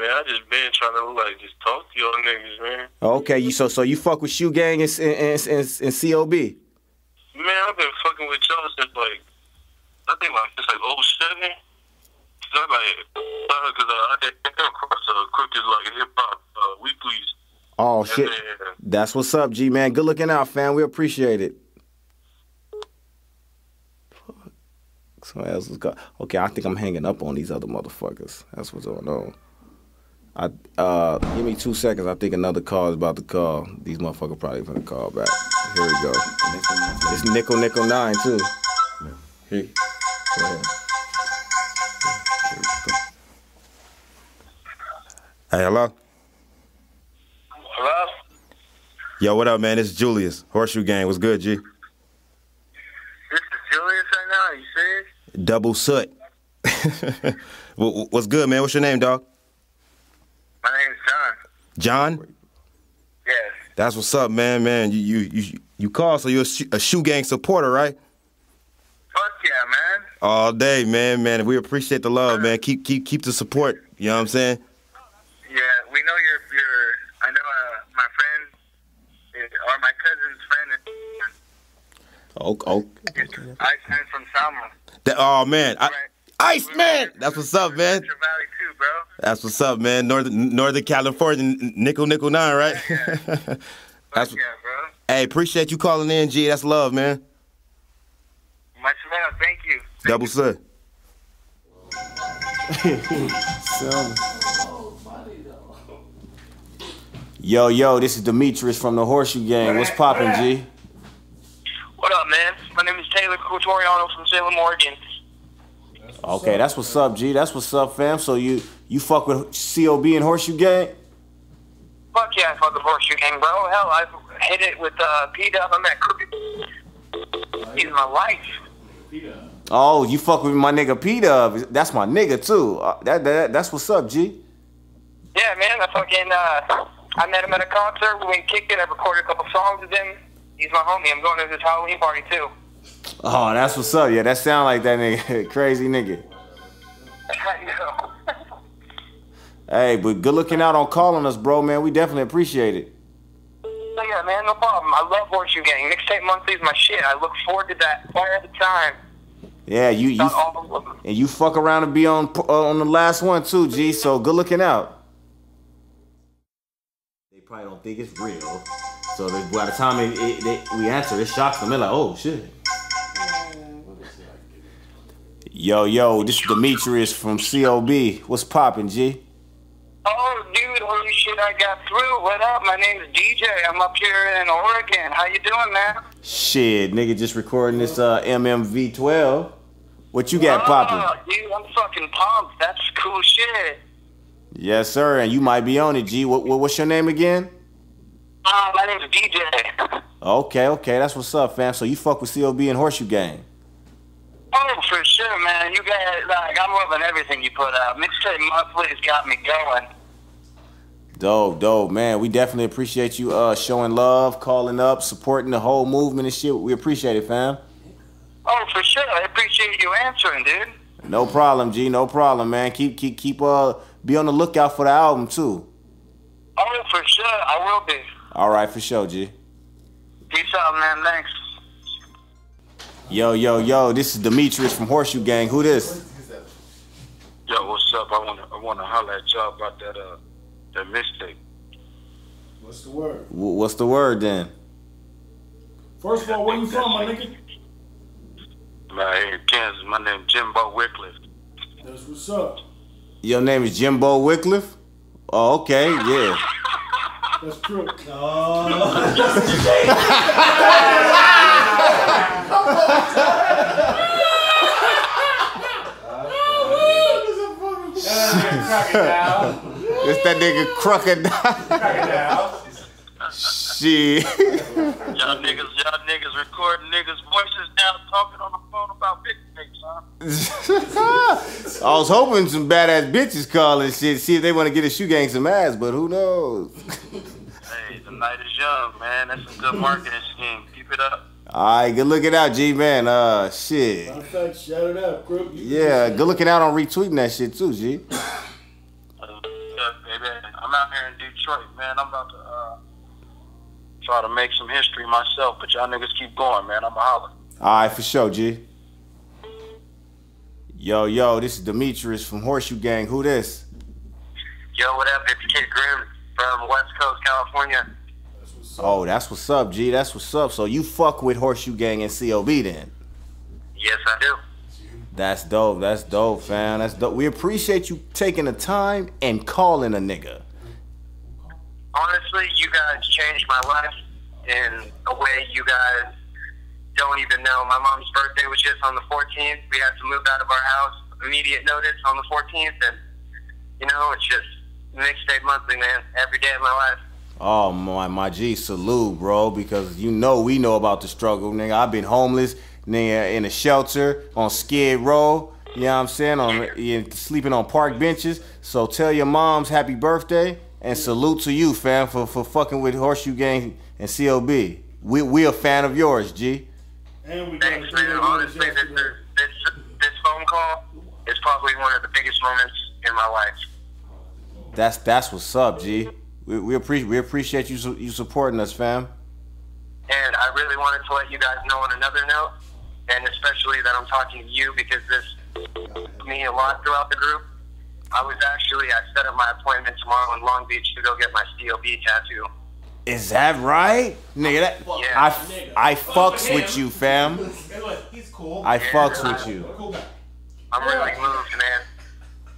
Man, I just been trying to like just talk to y'all niggas, man. Okay, you so so you fuck with Shoe Gang and and, and, and COB. Man, I've been fucking with y'all since like I think like it's like oh seven. Cause I like because uh, I did come across uh, Crooked like hip hop uh, weeklies. Oh shit. then- That's what's up, G man. Good looking out, fam. We appreciate it. Fuck. Somebody else was call- Okay, I think I'm hanging up on these other motherfuckers. That's what's going on. I uh give me two seconds. I think another call is about to call. These motherfuckers probably gonna call back. Here we go. It's Nickel Nickel Nine too. Hey, go ahead. Hey, hello. Hello? Yo, what up, man? It's Julius. Horseshoe Gang. What's good, G? This is Julius right now. You serious? Double soot. Wh- wh- What's good, man? What's your name, dog? My name's John. John. Yes. That's what's up, man. Man, you you you you call, so you're a, shoe, a shoe gang supporter, right? Fuck yeah, man. All day, man, man. We appreciate the love, man. Keep keep keep the support. You know what I'm saying? Yeah, we know you're, you're I know uh, my friend, uh, or my cousin's friend, Oh, oh. is Iceman from Selma. That, oh man, I, Ice man. That's what's up, man. Central Valley too, bro. That's what's up, man. Northern Northern California, nickel nickel nine, right? That's Yeah, bro. hey, appreciate you calling in, G. That's love, man. Much love. Thank you. Double sir. Yo, yo, this is Demetrius from the Horseshoe Gang. What's poppin', G? What up, man? My name is Taylor Cotoriano from Salem, Oregon. Okay, that's what's up, G. That's what's up, fam. So you you fuck with COB and Horseshoe Gang? Fuck yeah, I fuck with Horseshoe Gang, bro. Hell, I've hit it with uh, P-Dub. I met Crooked. He's my life. Oh, you fuck with my nigga P Dub. That's my nigga too. Uh, that, that that's what's up, G. Yeah, man, I fucking, uh, I met him at a concert. We went kicked it. I recorded a couple songs with him. He's my homie. I'm going to his Halloween party, too. Oh, that's what's up. Yeah, that sound like that nigga, crazy nigga. Hey, but good looking out on calling us, bro, man. We definitely appreciate it. So, yeah, man, no problem. I love Horseshoe Gang. Mixtape Monthly is my shit. I look forward to that all the time. Yeah, you you all of them. and you fuck around and be on uh, on the last one too, G. So good looking out. They probably don't think it's real. So they, by the time it, it, they, we answer, it shocks them. They're like, oh shit. Yo, yo, this is Demetrius from COB. What's poppin', G? Oh, dude, holy shit, I got through. What up? My name is DJ. I'm up here in Oregon. How you doing, man? Shit, nigga, just recording this uh, MMV12. What you got poppin'? Oh, dude, I'm fucking pumped. That's cool shit. Yes, sir, and you might be on it, G. What, what what's your name again? Uh, my name is DJ. Okay, okay, that's what's up, fam. So you fuck with COB and Horseshoe Gang. Oh, for sure, man. You guys, like, I'm loving everything you put out. Mixtape Monthly's got me going. Dope, dope, man. We definitely appreciate you uh showing love, calling up, supporting the whole movement and shit. We appreciate it, fam. Oh, for sure. I appreciate you answering, dude. No problem, G. No problem, man. Keep keep keep uh be on the lookout for the album too. Oh, for sure. I will be. All right, for sure, G. Peace out, man. Thanks. Yo, yo, yo. This is Demetrius from Horseshoe Gang. Who this? Yo, what's up? I wanna I wanna holler at y'all about that uh that mistake. What's the word? Wh- What's the word then? First of all, where you from, my nigga? My here in Kansas. My name Jimbo Wycliffe. That's what's up. Your name is Jimbo Wycliffe. Oh, okay, yeah. That's true. Oh. it's that nigga crocodile. Shit. Y'all niggas, y'all niggas recording niggas' voices now talking on the phone about mixtapes, huh? I was hoping some badass bitches call and shit, see if they want to get a shoe gang some ass, but who knows? Hey, the night is young, man. That's a good marketing scheme. Keep it up. All right, good looking out, G man. Uh, shit. Matter of fact, shout it out, Crook. Yeah, good looking out on retweeting that shit too, G. Uh, yeah, baby. I'm out here in Detroit, man. I'm about to uh, try to make some history myself, but y'all niggas keep going, man. I'm a holler. All right, for sure, G. Yo, yo, this is Demetrius from Horseshoe Gang. Who this? Yo, what up? It's Kid Grim from West Coast, California. Oh, that's what's up, G. That's what's up. So you fuck with Horseshoe Gang and COB then? Yes, I do. That's dope. That's dope, fam. That's dope. We appreciate you taking the time and calling a nigga. Honestly, you guys changed my life in a way you guys don't even know. My mom's birthday was just on the 14th. We had to move out of our house immediate notice on the 14th, and you know, it's just mixtape monthly, man. Every day of my life. Oh my my G, salute, bro, because you know we know about the struggle, nigga. I've been homeless, nigga, in a shelter on Skid Row. You know what I'm saying? On yeah, sleeping on park benches. So tell your moms happy birthday and salute to you, fam, for, for fucking with Horseshoe Gang and COB. We we a fan of yours, G. And we Thanks, man. Honestly, this, this, this phone call is probably one of the biggest moments in my life. That's that's what's up, G. We we appreciate we appreciate you su- you supporting us, fam. And I really wanted to let you guys know on another note, and especially that I'm talking to you because this me a lot throughout the group. I was actually I set up my appointment tomorrow in Long Beach to go get my COB tattoo. Is that right, nigga? That, I I fucks with you, fam. He's cool. I fucks with you. I'm really moved, man.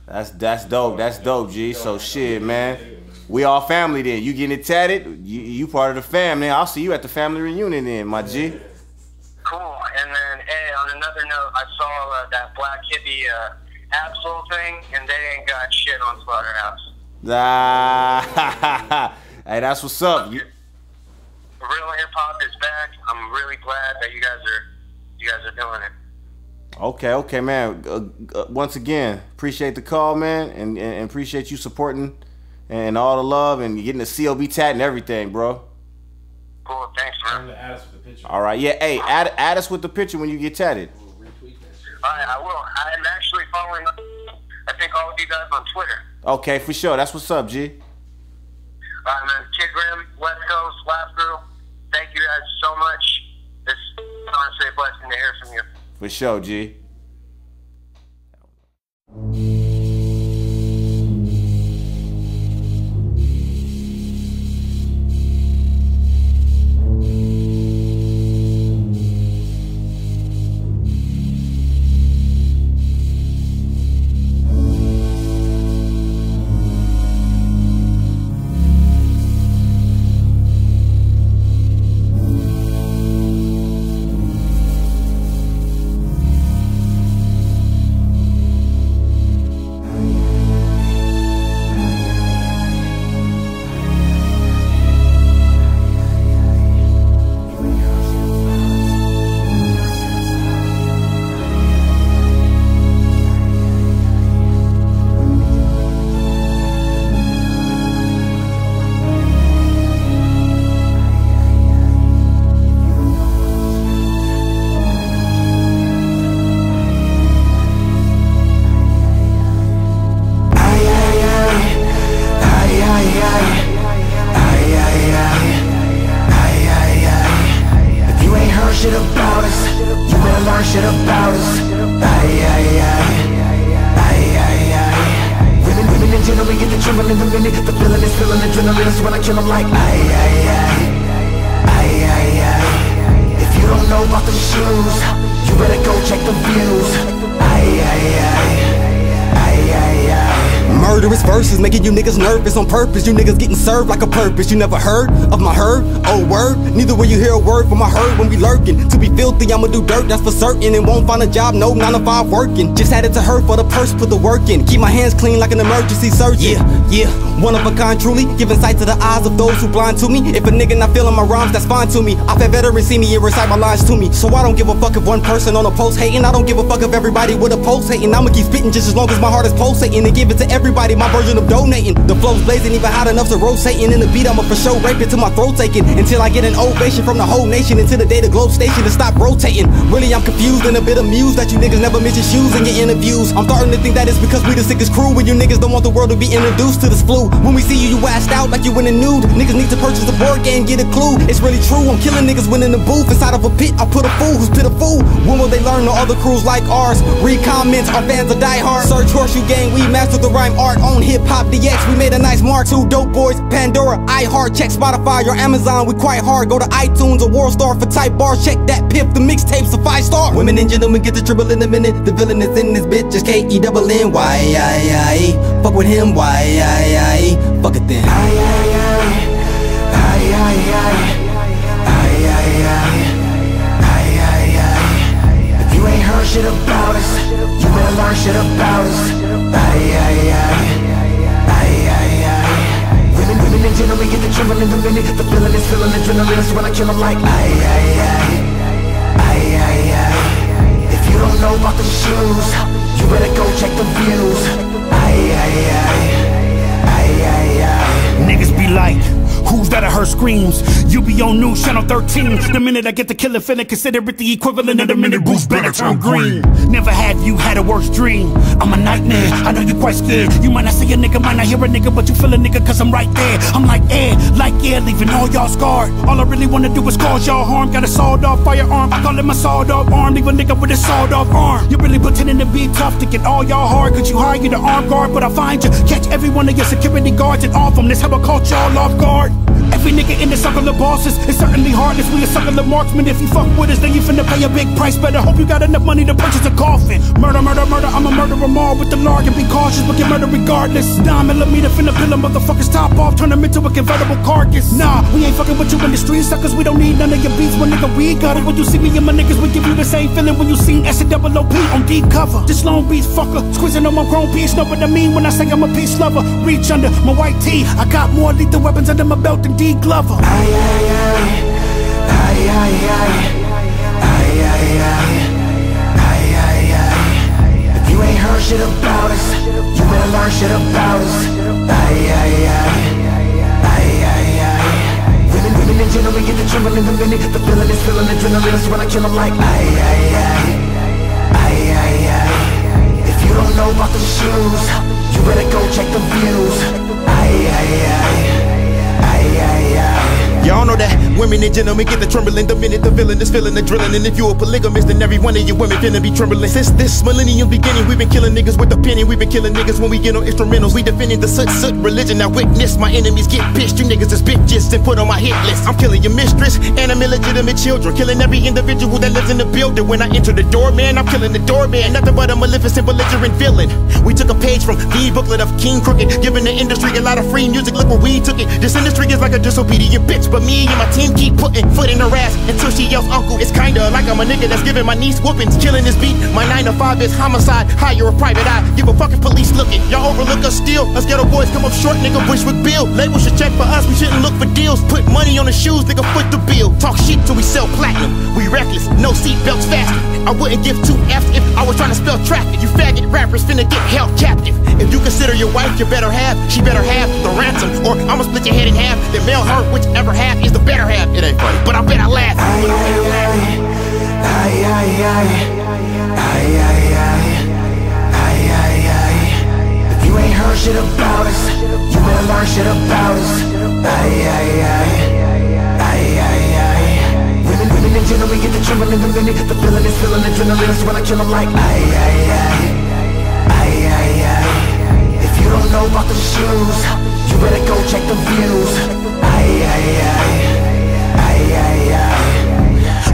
That's that's dope. That's dope, G. So shit, man. We all family then. You getting it tatted? You, you part of the fam, man. I'll see you at the family reunion then, my G. Cool. And then, hey, on another note, I saw uh, that Black Hippy uh, Absol thing, and they ain't got shit on Slaughterhouse. Ah, hey, that's what's up. You, Real hip hop is back. I'm really glad that you guys are you guys are doing it. okay, okay, man. Uh, uh, once again, appreciate the call, man, and, and, and appreciate you supporting and all the love and getting the COB tat and everything, bro. Cool. Thanks, man. All right, yeah. Hey, add add us with the picture when you get tatted. Right, I will. I'm actually following. I think all of you guys on Twitter. Okay, for sure. That's what's up, G. All right, man. Kid Grim, West Coast, Last Crew. Thank you guys so much. It's honestly a blessing to hear from you. For sure, G. purpose. You niggas getting served like a purpose. You never heard of my herd? Oh, word? Neither will you hear a word from my herd when we lurking. To be filthy, I'ma do dirt, that's for certain. And won't find a job, no 9 to 5 working. Just had it to her for the purse, put the work in. Keep my hands clean like an emergency surgeon. Yeah, yeah. One of a kind, truly. Giving sight to the eyes of those who blind to me. If a nigga not feeling my rhymes, that's fine to me. I've had veterans see me and recite my lines to me. So I don't give a fuck if one person on a post hating. I don't give a fuck if everybody with a post hating. I'ma keep spitting just as long as my heart is pulsating. And give it to everybody, my version of donating. The flow's blazing, even hot enough to rotating. In the beat, I'ma for sure rape it till my throat taking. Until I get an ovation from the whole nation. Until the day the globe station to stop rotating. Really, I'm confused and a bit amused that you niggas never mention shoes in your interviews. I'm starting to think that it's because we the sickest crew. When you niggas don't want the world to be introduced to this flu. When we see you, you assed out like you in a nude. Niggas need to purchase the board game, get a clue. It's really true. I'm killing niggas when in the booth. Inside of a pit, I put a fool who's pitiful. When will they learn the other crews like ours? Read comments, our fans are diehard. Search Horseshoe Gang, we mastered the rhyme art on HipHopDX. We made a nice mark. 2DopeBoyz, Pandora, iHeart, check Spotify or Amazon. We quite hard. Go to iTunes or Worldstar for type bars. Check that pip. The mixtape's a five star. Women and gentlemen get the triple in a minute. The villain is in this bitch. Just K E double. Fuck with him, why, aye, aye, fuck it then. Aye, aye, aye, aye, aye, aye, ain't heard shit about us, you better learn shit about us. Aye, aye, aye, aye, aye, aye. Women, women in general, we get the trembling in the minute. The feeling is feeling adrenaline, that's when I kill them like aye, aye, aye, aye, aye, aye. If you don't know about the shoes, you better go check the views. Niggas be like, who's that I heard screams? You be on news channel 13. The minute I get the killer feeling, consider it the equivalent of the minute Bruce Banner turn green. Never have you had a worse dream. I'm a nightmare, I know you quite scared. You might not see a nigga, might not hear a nigga, but you feel a nigga cause I'm right there. I'm like air, like air, leaving all y'all scarred. All I really wanna do is cause y'all harm. Got a sawed off firearm, I call it my sawed off arm. Leave a nigga with a sawed off arm. You really pretending to be tough to get all y'all hard, cause you hire you the armed guard, but I find you. Catch every one of your security guards and off them. That's how I caught y'all off guard. Every nigga in the circle of bosses It's certainly hardest we a circle of marksmen If you fuck with us, then you finna pay a big price. Better hope you got enough money to purchase a coffin. Murder, murder, murder, I'm a murderer more with the And be cautious, but get murder regardless. Nine millimeter finna peel a motherfucker's top off Turn him into a convertible carcass. Nah, we ain't fucking with you in the street suckers. We don't need none of your beats, My nigga, we got it. When you see me and my niggas, we give you the same feeling. When you seen S-A-double-O-P on deep cover. This Long Beach fucker, squeezing on my grown piece Know what I mean when I say I'm a peace lover. Reach under my white tee. I got more lethal weapons under my belt than D Glover. Aye, aye, aye Aye, aye, aye Aye, aye, aye Aye, aye, aye If you ain't heard shit about us You better learn shit about us. Aye, aye, aye and get the trembling the minute. The feeling is feeling adrenaline That's when I kill 'em like. Aye, aye, aye Aye, aye, aye If you don't know about the shoes You better go check the views. Aye, aye, aye Aye, aye Y'all know that women and gentlemen get the trembling the minute the villain is feeling the drilling. And if you a polygamist, then every one of you women finna be trembling. Since this millennium beginning, we've been killing niggas with a penny. We've been killing niggas when we get on instrumentals. We defending the soot soot religion. Now witness my enemies get pissed. You niggas is bitches and put on my hit list. I'm killing your mistress and I'm illegitimate children. Killing every individual that lives in the building. When I enter the door, man, I'm killing the doorman. Nothing but a maleficent belligerent villain. We took a page from the booklet of King Crooked, giving the industry a lot of free music. Look where we took it. This industry is like a disobedient bitch, but me and my team keep putting foot in her ass until she yells uncle. It's kinda like I'm a nigga that's giving my niece whoopings, killing this beat. My 9 to 5 is homicide, hire a private eye. Give a fucking police looking. Y'all overlook us still. Us ghetto boys come up short, nigga. Bushwick Bill. Labels should check for us. We shouldn't look for deals. Put money on the shoes, nigga. Foot the bill. Talk shit till we sell platinum. We reckless, no seat belts faster. I wouldn't give two F's if I was trying to spell traffic. You faggot rappers finna get held captive. If you consider your wife your better half, she better have the ransom. Or I'ma split your head in half, then mail her whichever half is the better half. It ain't funny, but I bet I laugh. Aye, aye, aye Aye, aye, aye Aye, aye, aye Aye, aye, aye If you ain't heard shit about us You better learn shit about us. Aye, aye, aye Aye, aye, aye Women, women and gentlemen get the trembling the minute. The feeling is feeling adrenaline That's when I kill 'em like. Aye, aye, aye Aye, aye, aye If you don't know about the shoes You better go check the views. Aye, aye, aye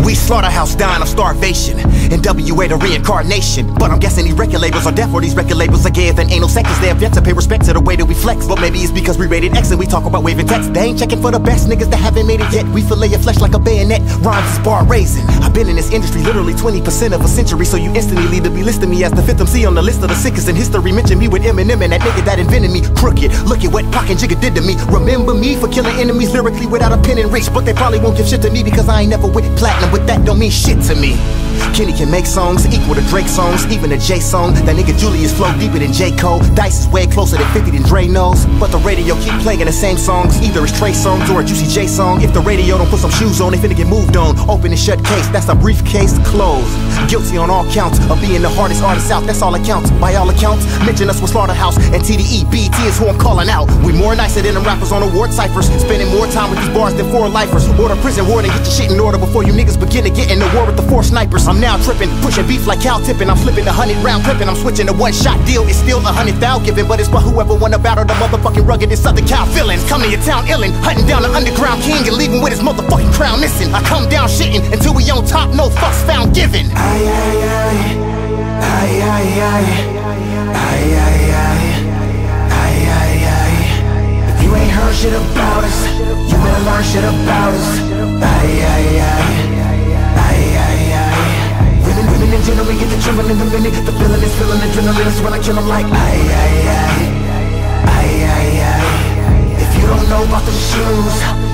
We slaughterhouse dying of starvation. NWA the reincarnation. But I'm guessing these record labels are deaf or these record labels are gay than anal seconds. They have yet to pay respect to the way that we flex. But maybe it's because we rated X and we talk about waving text. They ain't checking for the best niggas that haven't made it yet. We fillet your flesh like a bayonet. Rhymes is bar raising. I've been in this industry literally 20% of a century. So you instantly lead to be listing me as the fifth MC on the list of the sickest in history. Mention me with Eminem and that nigga that invented me. Crooked. Look at what Pac and Jigga did to me. Remember me for killing enemies lyrically without a pen and reach. But they probably won't give shit to me because I ain't never with platinum. But that don't mean shit to me. Kenny can make songs equal to Drake songs, even a J song. That nigga Julius flow deeper than J. Cole. Dice is way closer than 50 than Dre knows. But the radio keep playing the same songs. Either it's Trey songs or a Juicy J song. If the radio don't put some shoes on, they finna get moved on. Open and shut case, that's a briefcase closed. Guilty on all counts of being the hardest artist out, that's all that counts. By all accounts, mention us with Slaughterhouse and TDE. BT is who I'm calling out. We more nicer than them rappers on award ciphers. Spending more time with these bars than four lifers. Order prison warden, get your shit in order before you niggas begin to get in the war with the four snipers. I'm now tripping, pushing beef like cow tipping. I'm flipping a hundred round clipping. I'm switching to one shot deal. It's still a hundred thou giving, but it's for whoever wanna battle the motherfucking ruggedest southern cow villains. Come to your town illin', hunting down the underground king and leaving with his motherfucking crown missing. I come down shitting until we on top, no fucks found given. Aye, aye, aye. Aye, aye, aye. Aye, aye, aye. Aye, aye, aye. If you ain't heard shit about us, you better learn shit about us. Aye. Aye, aye, women and gentlemen get the trembling the minute The feeling is feeling adrenaline That's when I kill 'em like Aye, aye, aye. Aye, aye, aye. If you don't know about the shoes,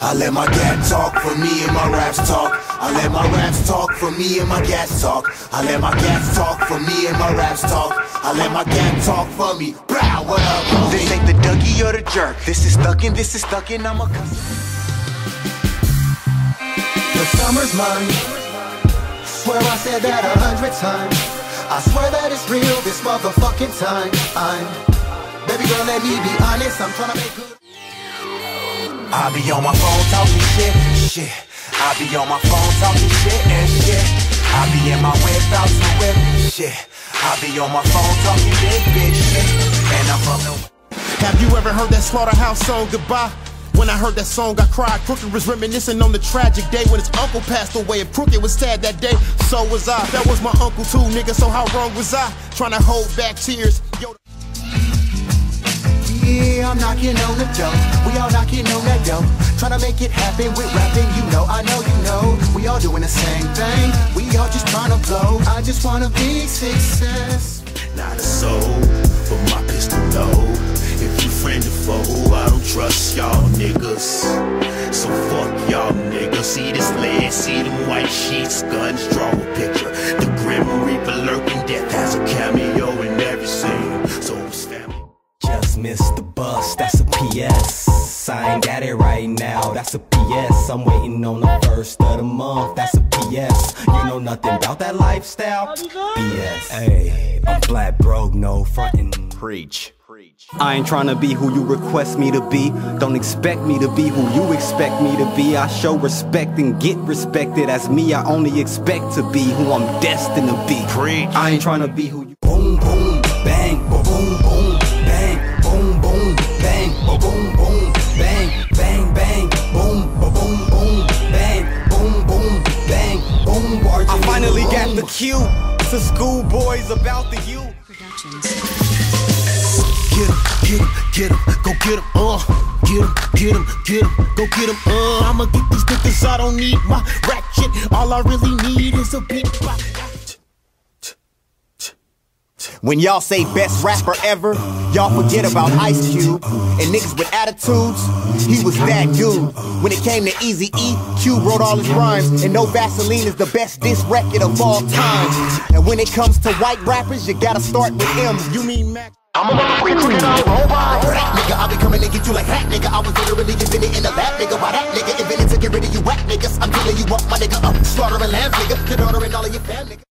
I let my gat talk for me and my raps talk. I let my raps talk for me and my gas talk. I let my gas talk for me and my raps talk. I let my gat talk for me. Bow, what up? This ain't the Dougie or the jerk. This is stuck in, this is stuck in. I'm a The summer's mine. Swear I said that a hundred times. I swear that it's real this motherfucking time. I'm baby girl, let me be honest. I'm tryna make good. I be on my phone talking shit, shit. I be on my phone talking shit and shit. I be in my whip out to whip, shit. I be on my phone talking big, big shit. And I'm from the Have you ever heard that Slaughterhouse song, Goodbye? When I heard that song, I cried. Crooked was reminiscing on the tragic day when his uncle passed away. If Crooked was sad that day, so was I. That was my uncle too, nigga, so how wrong was I? Trying to hold back tears. Yo, Yeah, I'm knocking on the door. We all knocking on that door. Tryna make it happen with rapping. You know, I know you know. We all doing the same thing. We all just trying to blow. I just wanna be success. Not a soul, but my pistol though. If you friend or foe, I don't trust y'all niggas. So fuck y'all niggas. See this lead, see them white sheets, guns, draw a picture. The Grim Reaper lurking, death has a cameo in every scene. So it's family. Just missed the bus, that's a PS. I ain't got it right now, that's a PS. I'm waiting on the first of the month, that's a PS. You know nothing about that lifestyle? BS. Hey, I'm flat broke, no frontin'. Preach. I ain't tryna be who you request me to be. Don't expect me to be who you expect me to be. I show respect and get respected as me. I only expect to be who I'm destined to be. Preach. I ain't tryna be who bang, bang, boom, boom, boom, boom, bang, boom, boom, bang, boom. I finally got the cue to schoolboys about the you. Get him, get him, get him, go get him, uh. Get him, get him, get him, go get him, uh. I'ma get these niggas, I don't need my ratchet. All I really need is a beat. When y'all say best rapper ever, y'all forget about Ice Cube and niggas with attitudes. He was that dude. When it came to Easy E, Cube wrote all his rhymes, and No Vaseline is the best diss record of all time. And when it comes to white rappers, you gotta start with M. You mean Mac? I'm a motherfucking criminal robot. Rap nigga, I be coming to get you like hat nigga. I was literally invented in the lab nigga. Why that nigga invented to get rid of you whack niggas? I'm killing you up, my nigga. Up, slaughtering lambs nigga. You're all of your fam nigga.